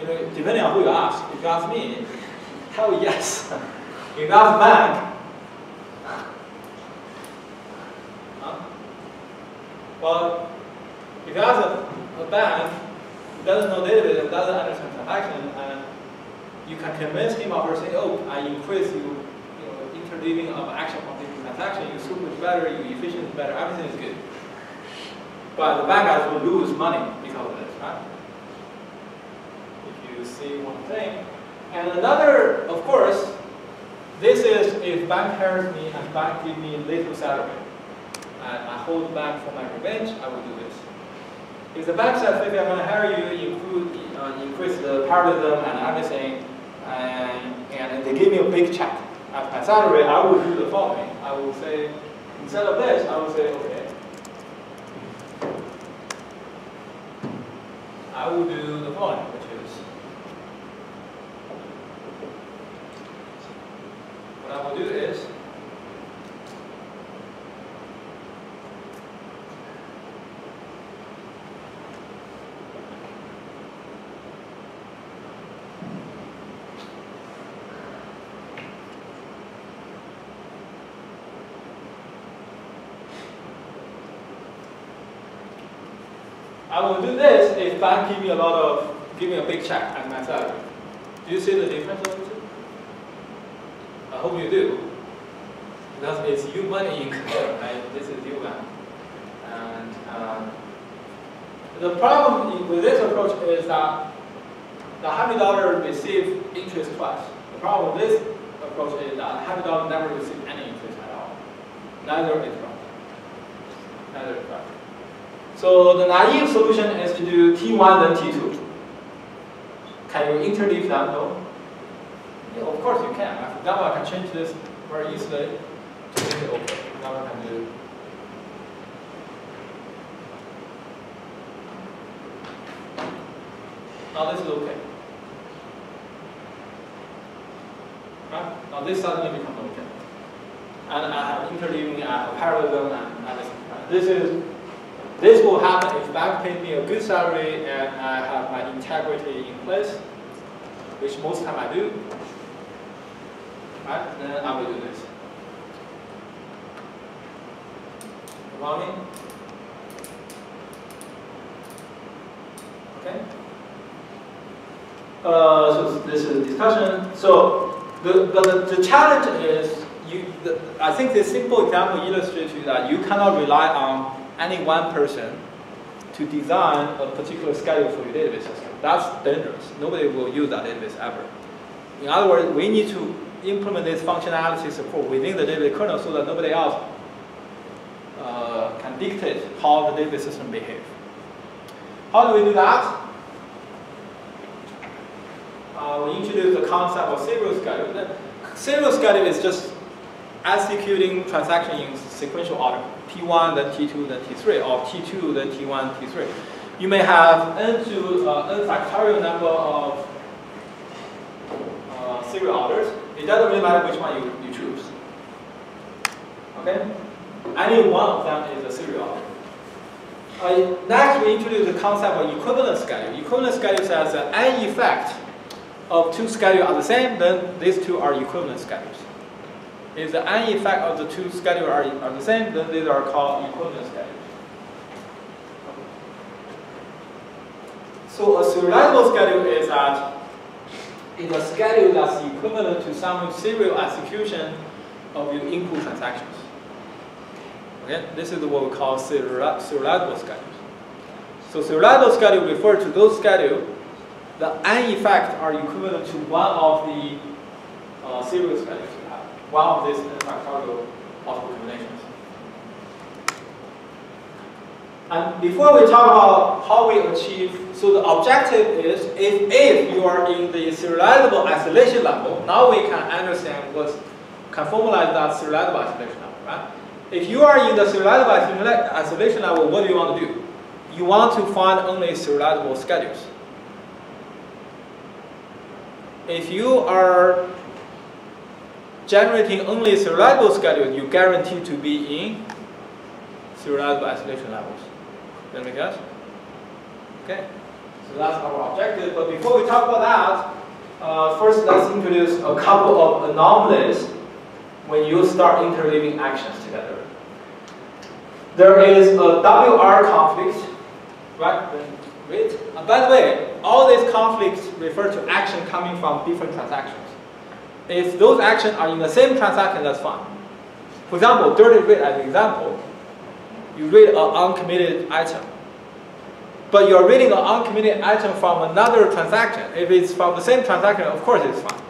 You know, depending on who you ask. If you ask me, hell yes. if you ask a bank, well, if you ask a, a bank who doesn't know database and doesn't understand transaction, and you can convince him or her say, oh, I increase you, you know, interleaving of action from this transaction, throughput is better, your efficiency is better, everything is good. But the bank guys will lose money because of this, right? If you see one thing. And another, of course, this is if bank hires me and bank give me little salary. And I hold back for my revenge, I will do this. If the bank says, maybe I'm going to hire you, include, uh, increase the parallelism and everything, and, and they give me a big check as my salary, I will do the following. I will say, instead of this, I will say, okay, I will do the following, which is, what I will do is, I will do this if bank give me a lot of, give me a big check as my salary. Do you see the difference two? I hope you do. Because it's you money in there, right? This is you money. And um, the problem with this approach is that the hundred dollar receive interest twice. The problem with this approach is that hundred dollar never receive any interest at all. Neither is right. Neither is right. So the naive solution is to do T1 then T2. Can you interleave them? No. Yeah, of course you can. Now I can change this very easily to make it. Now I can do. Now this is okay. Right? Now this suddenly becomes okay. And I have interleaving, I have parallelism, and. Right? This is this will happen if bank pays me a good salary and I have my integrity in place, which most time I do. Right? Then I will do this. Me? Okay? Uh, so this is a discussion. So the, but the, the challenge is you. The, I think this simple example illustrates you that you cannot rely on any one person to design a particular schedule for your database system. That's dangerous. Nobody will use that database ever. In other words, we need to implement this functionality support within the database kernel so that nobody else uh, can dictate how the database system behaves. How do we do that? Uh, we introduce the concept of serial schedule. Serial schedule is just executing transaction in sequential order. T1, then T2, then T3, or T2, then T1, T3. You may have n to uh, n factorial number of uh, serial orders. It doesn't really matter which one you, you choose. Okay? Any one of them is a serial order. Uh, next, we introduce the concept of equivalent schedule. Equivalent schedule says that any effect of two schedules are the same, then these two are equivalent schedules. If the any effect of the two schedules are, are the same, then these are called equivalent schedules. So a serializable schedule is that it's a schedule that's equivalent to some serial execution of your input transactions. Okay, this is what we call serializable schedules. So serializable schedule refer to those schedules the n effect are equivalent to one of the uh, serial schedules one of these factorial possible combinations. And before we talk about how we achieve, so the objective is if, if you are in the serializable isolation level, now we can understand what, can formalize that serializable isolation level, right? If you are in the serializable isolation level, what do you want to do? You want to find only serializable schedules. If you are generating only serializable schedules, you guarantee to be in serializable isolation levels. That make sense? Okay, so that's our objective. But before we talk about that, uh, first let's introduce a couple of anomalies when you start interleaving actions together. There is a WR conflict, right? Wait. Uh, by the way, all these conflicts refer to action coming from different transactions. If those actions are in the same transaction, that's fine. For example, dirty read as an example, you read an uncommitted item. But you're reading an uncommitted item from another transaction. If it's from the same transaction, of course it's fine.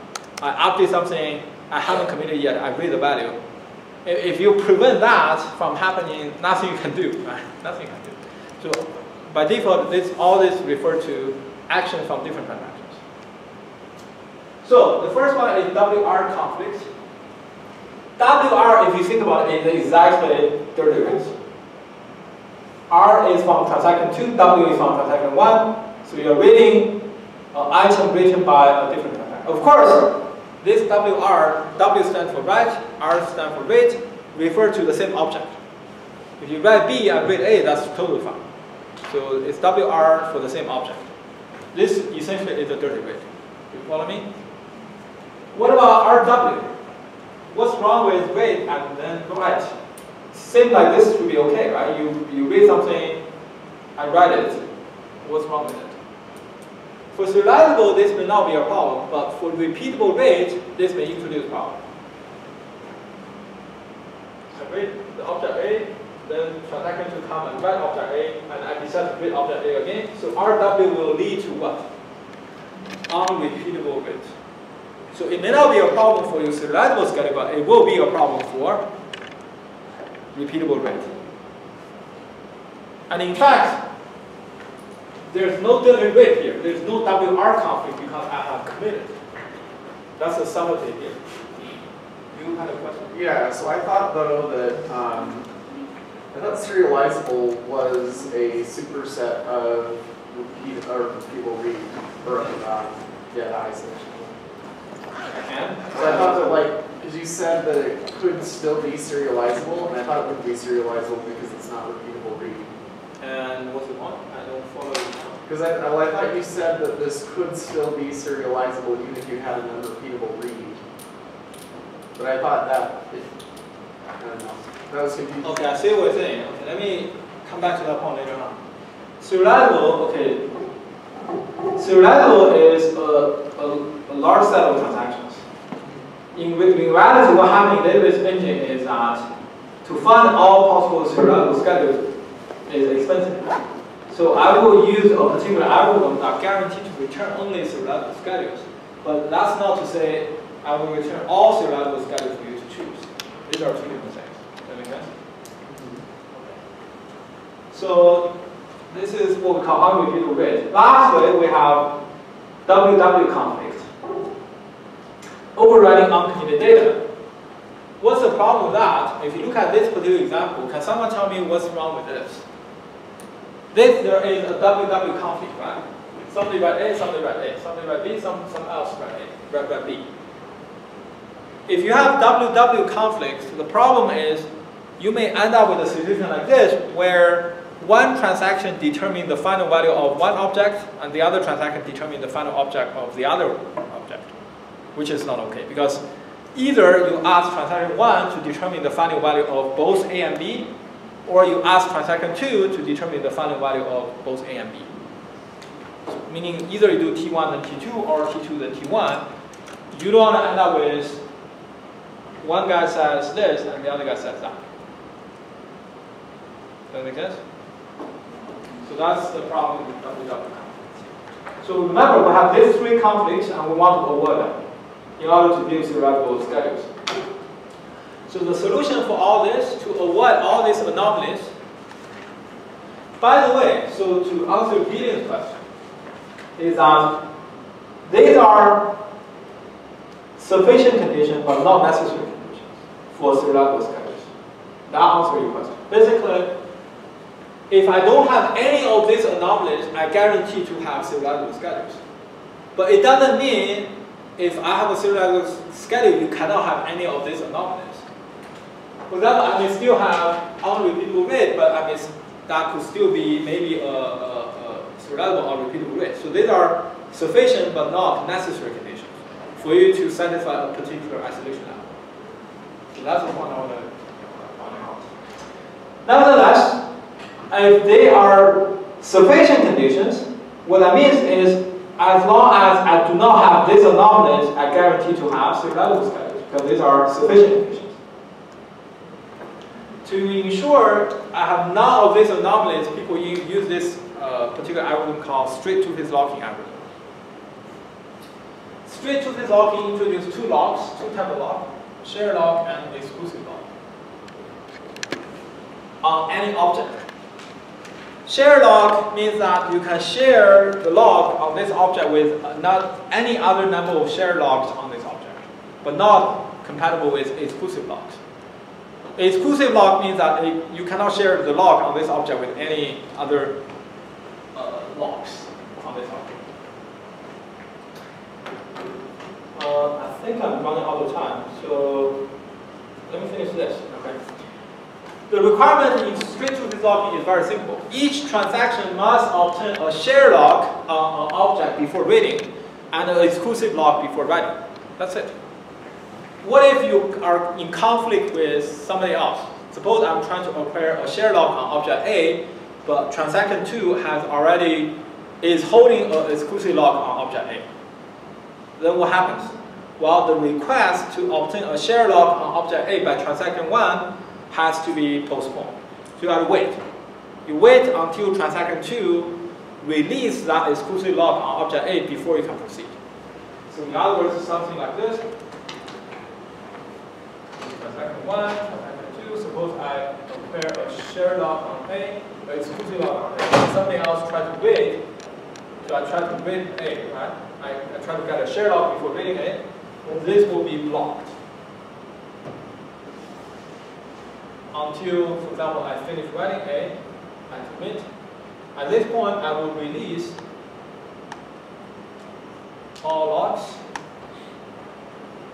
I update something I haven't committed yet, I read the value. If you prevent that from happening, nothing you can do, right? Nothing you can do. So by default, this, all this refer to actions from different transactions. So the first one is WR conflict. WR, if you think about it, is exactly dirty reads. R is from transaction 2, W is from transaction 1. So you're reading an item written by a different transaction. Of course, this WR, W stands for write, R stands for read, refer to the same object. If you write B and read A, that's totally fine. So it's WR for the same object. This essentially is a dirty read. You follow me? What about RW? What's wrong with read and then write? Same like this should be okay, right? You, you read something and write it. What's wrong with it? For serializable, this may not be a problem, but for repeatable read, this may introduce a problem. I read the object A, then transaction to come and write object A, and I decide to read object A again. So RW will lead to what? Unrepeatable read. So it may not be a problem for serializable schedule, but it will be a problem for repeatable read. And in fact, there's no dirty read here. There's no WR conflict because I have committed. That's a subtlety here. You had a question? Yeah, so I thought though that um, I thought serializable was a superset of repeat or repeatable read or um, yeah. And? So I thought that like because you said that it could still be serializable, and I thought it would be serializable because it's not repeatable read. And what's the point? I don't follow you. Because I, well, I thought you said that this could still be serializable even if you had an unrepeatable read. But I thought that, it, I don't know, that was confusing. Okay, I see what you're saying. Okay, let me come back to that point later on. Serializable, okay. Serializable is a, a, a large set of transactions. In, in reality, what happens in database engine is that to find all possible serializable schedules is expensive. So I will use a particular algorithm that guarantees to return only serializable schedules. But that's not to say I will return all serializable schedules for you to choose. These are two different things. Does that make sense? Mm-hmm. So this is what we call unrepeatable read. Lastly, we have WW conflict. Overriding uncontained data. What's the problem with that? If you look at this particular example, can someone tell me what's wrong with this? This, there is a WW conflict, right? Somebody write A, somebody write A, somebody write B, some, some else write A, write, write B. If you have WW conflicts, the problem is you may end up with a situation like this where one transaction determines the final value of one object and the other transaction determines the final object of the other object, which is not okay because either you ask transaction 1 to determine the final value of both A and B, or you ask transaction 2 to determine the final value of both A and B. So meaning either you do T1 then T2 or T2 then T1, you don't want to end up with one guy says this and the other guy says that. Does that make sense? So that's the problem with WW conflicts. So remember, we have these three conflicts and we want to avoid them in order to build serializable schedules. So the solution for all this, to avoid all these anomalies, by the way, so to answer Gideon's question, is that these are sufficient conditions but not necessary conditions for serializable schedules. That answers your question. Basically, if I don't have any of these anomalies, I guarantee to have serializable schedules. But it doesn't mean if I have a serializable schedule, you cannot have any of these anomalies. For example, I may still have unrepeatable read, but I mean that could still be maybe a, a, a serializable unrepeatable read. So these are sufficient but not necessary conditions for you to satisfy a particular isolation level. So that's the point I want to point out. Nevertheless, if they are sufficient conditions, what that means is as long as I do not have these anomalies, I guarantee to have serializable schedules because these are sufficient conditions. To ensure I have none of these anomalies, people use this uh, particular algorithm called straight two-phase locking algorithm. Straight two-phase locking introduces two locks, two type of lock, shared lock and exclusive lock on any object. Share log means that you can share the log of this object with not any other number of share logs on this object, but not compatible with exclusive logs. Exclusive log means that you cannot share the log on this object with any other uh, logs on this object. Uh, I think I'm running out of time, so let me finish this. Okay. The requirement in straight two-phase locking is very simple. Each transaction must obtain a share lock on an object before reading and an exclusive lock before writing. That's it. What if you are in conflict with somebody else? Suppose I'm trying to acquire a share lock on object A, but transaction 2 has already is holding an exclusive lock on object A. Then what happens? Well, the request to obtain a share lock on object A by transaction 1 has to be postponed. So you have to wait. You wait until transaction 2 release that exclusive lock on object A before you can proceed. So in other words, something like this. Transaction 1, transaction 2, suppose I prepare a share lock on A, an exclusive lock on A. Something else try to wait. So I try to read A, right? I, I try to get a share lock before reading A. This will be blocked. Until, for example, I finish writing A, I commit. At this point, I will release all logs.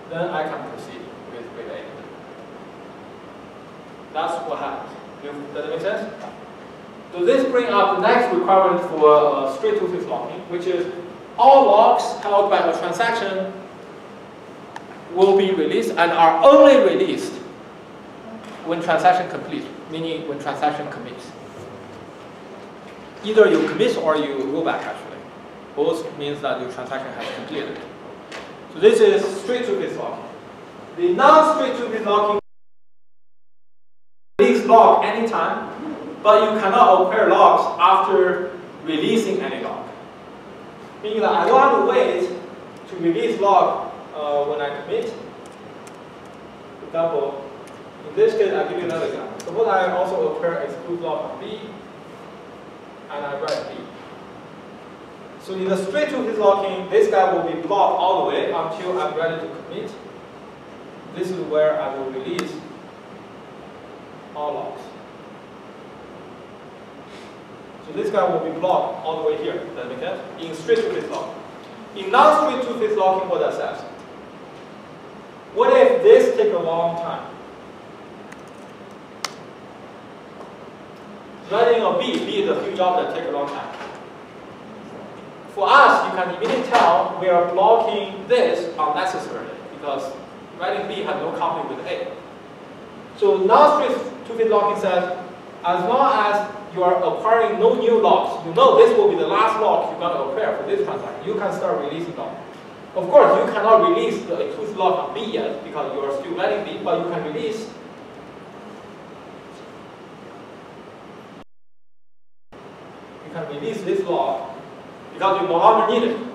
Then I can proceed with read A. That's what happens. Does that make sense? So this brings up the next requirement for uh, straight two-phase locking, which is all logs held by a transaction will be released and are only released when transaction completes, meaning when transaction commits. Either you commit or you roll back actually. Both means that your transaction has completed. So this is straight two-phase locking. The non-straight two-phase locking release log anytime, but you cannot acquire logs after releasing any lock. Meaning that I don't have to wait to release lock uh, when I commit. For example, in this case, I'll give you another example. Suppose I also occur exclude lock on B, and I write B. So in the straight two-phase locking, this guy will be blocked all the way until I'm ready to commit. This is where I will release all locks. So this guy will be blocked all the way here. Does that make sense? In straight two-phase locking. In non-straight two-phase locking, what that says? What if this take a long time? Writing a B, B is a huge that take a long time. For us, you can immediately tell we are blocking this unnecessarily because writing B has no conflict with A. So non-straight two-phase locking says, as long as you are acquiring no new locks, you know this will be the last lock you're going to acquire for this transaction, you can start releasing lock. Of course, you cannot release the exclusive lock on B yet because you are still writing B, but you can release you can release this lock because you no longer need it.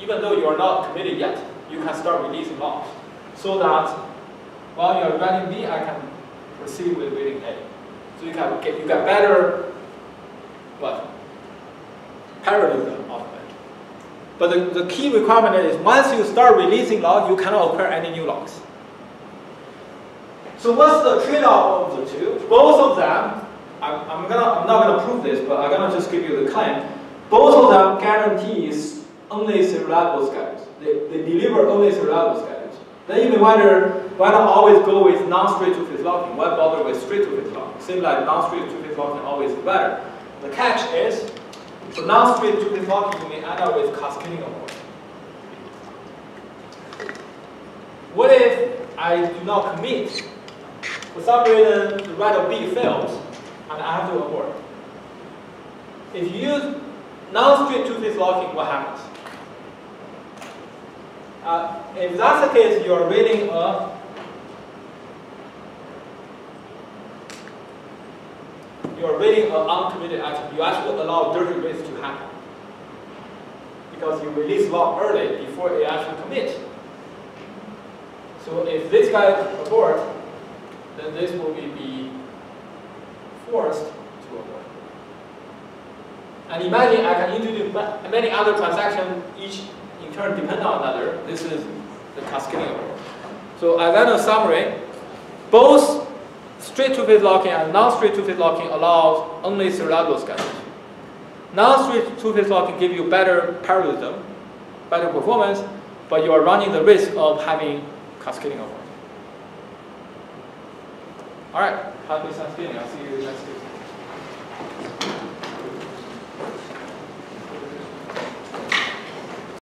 Even though you are not committed yet, you can start releasing locks so that while you are writing B, I can proceed with reading A. So you can get you get better what parallelism of it. But the, the key requirement is once you start releasing lock, you cannot acquire any new locks. So what's the trade-off of the two? Both of them, I'm, I'm, gonna, I'm not gonna prove this, but I'm gonna just give you the claim. Both of them guarantees only serializable schedules. They, they deliver only serializable schedules. Then you may wonder, why not always go with non-straight two-phase locking? Why bother with straight two-phase locking? Seems like non-straight two-phase locking always better. The catch is, for non-straight two-phase locking, you may end up with cascading abort. What if I do not commit? For some reason, the write of B fails, and I have to abort. If you use non-straight two-phase locking, what happens? Uh, if that's the case, you are reading a you are reading an uncommitted item. You actually allow dirty reads to happen because you release lock early before it actually commit. So if this guy abort, then this will be, be forced to abort. And imagine I can introduce many other transactions, each in turn depend on another. This is the cascading abort. So as a summary, both straight two-phase locking and non-straight two-phase locking allows only serializable schedules. Non-straight two-phase locking give you better parallelism, better performance, but you are running the risk of having cascading abort. All right, happy Thanksgiving. I'll see you next week.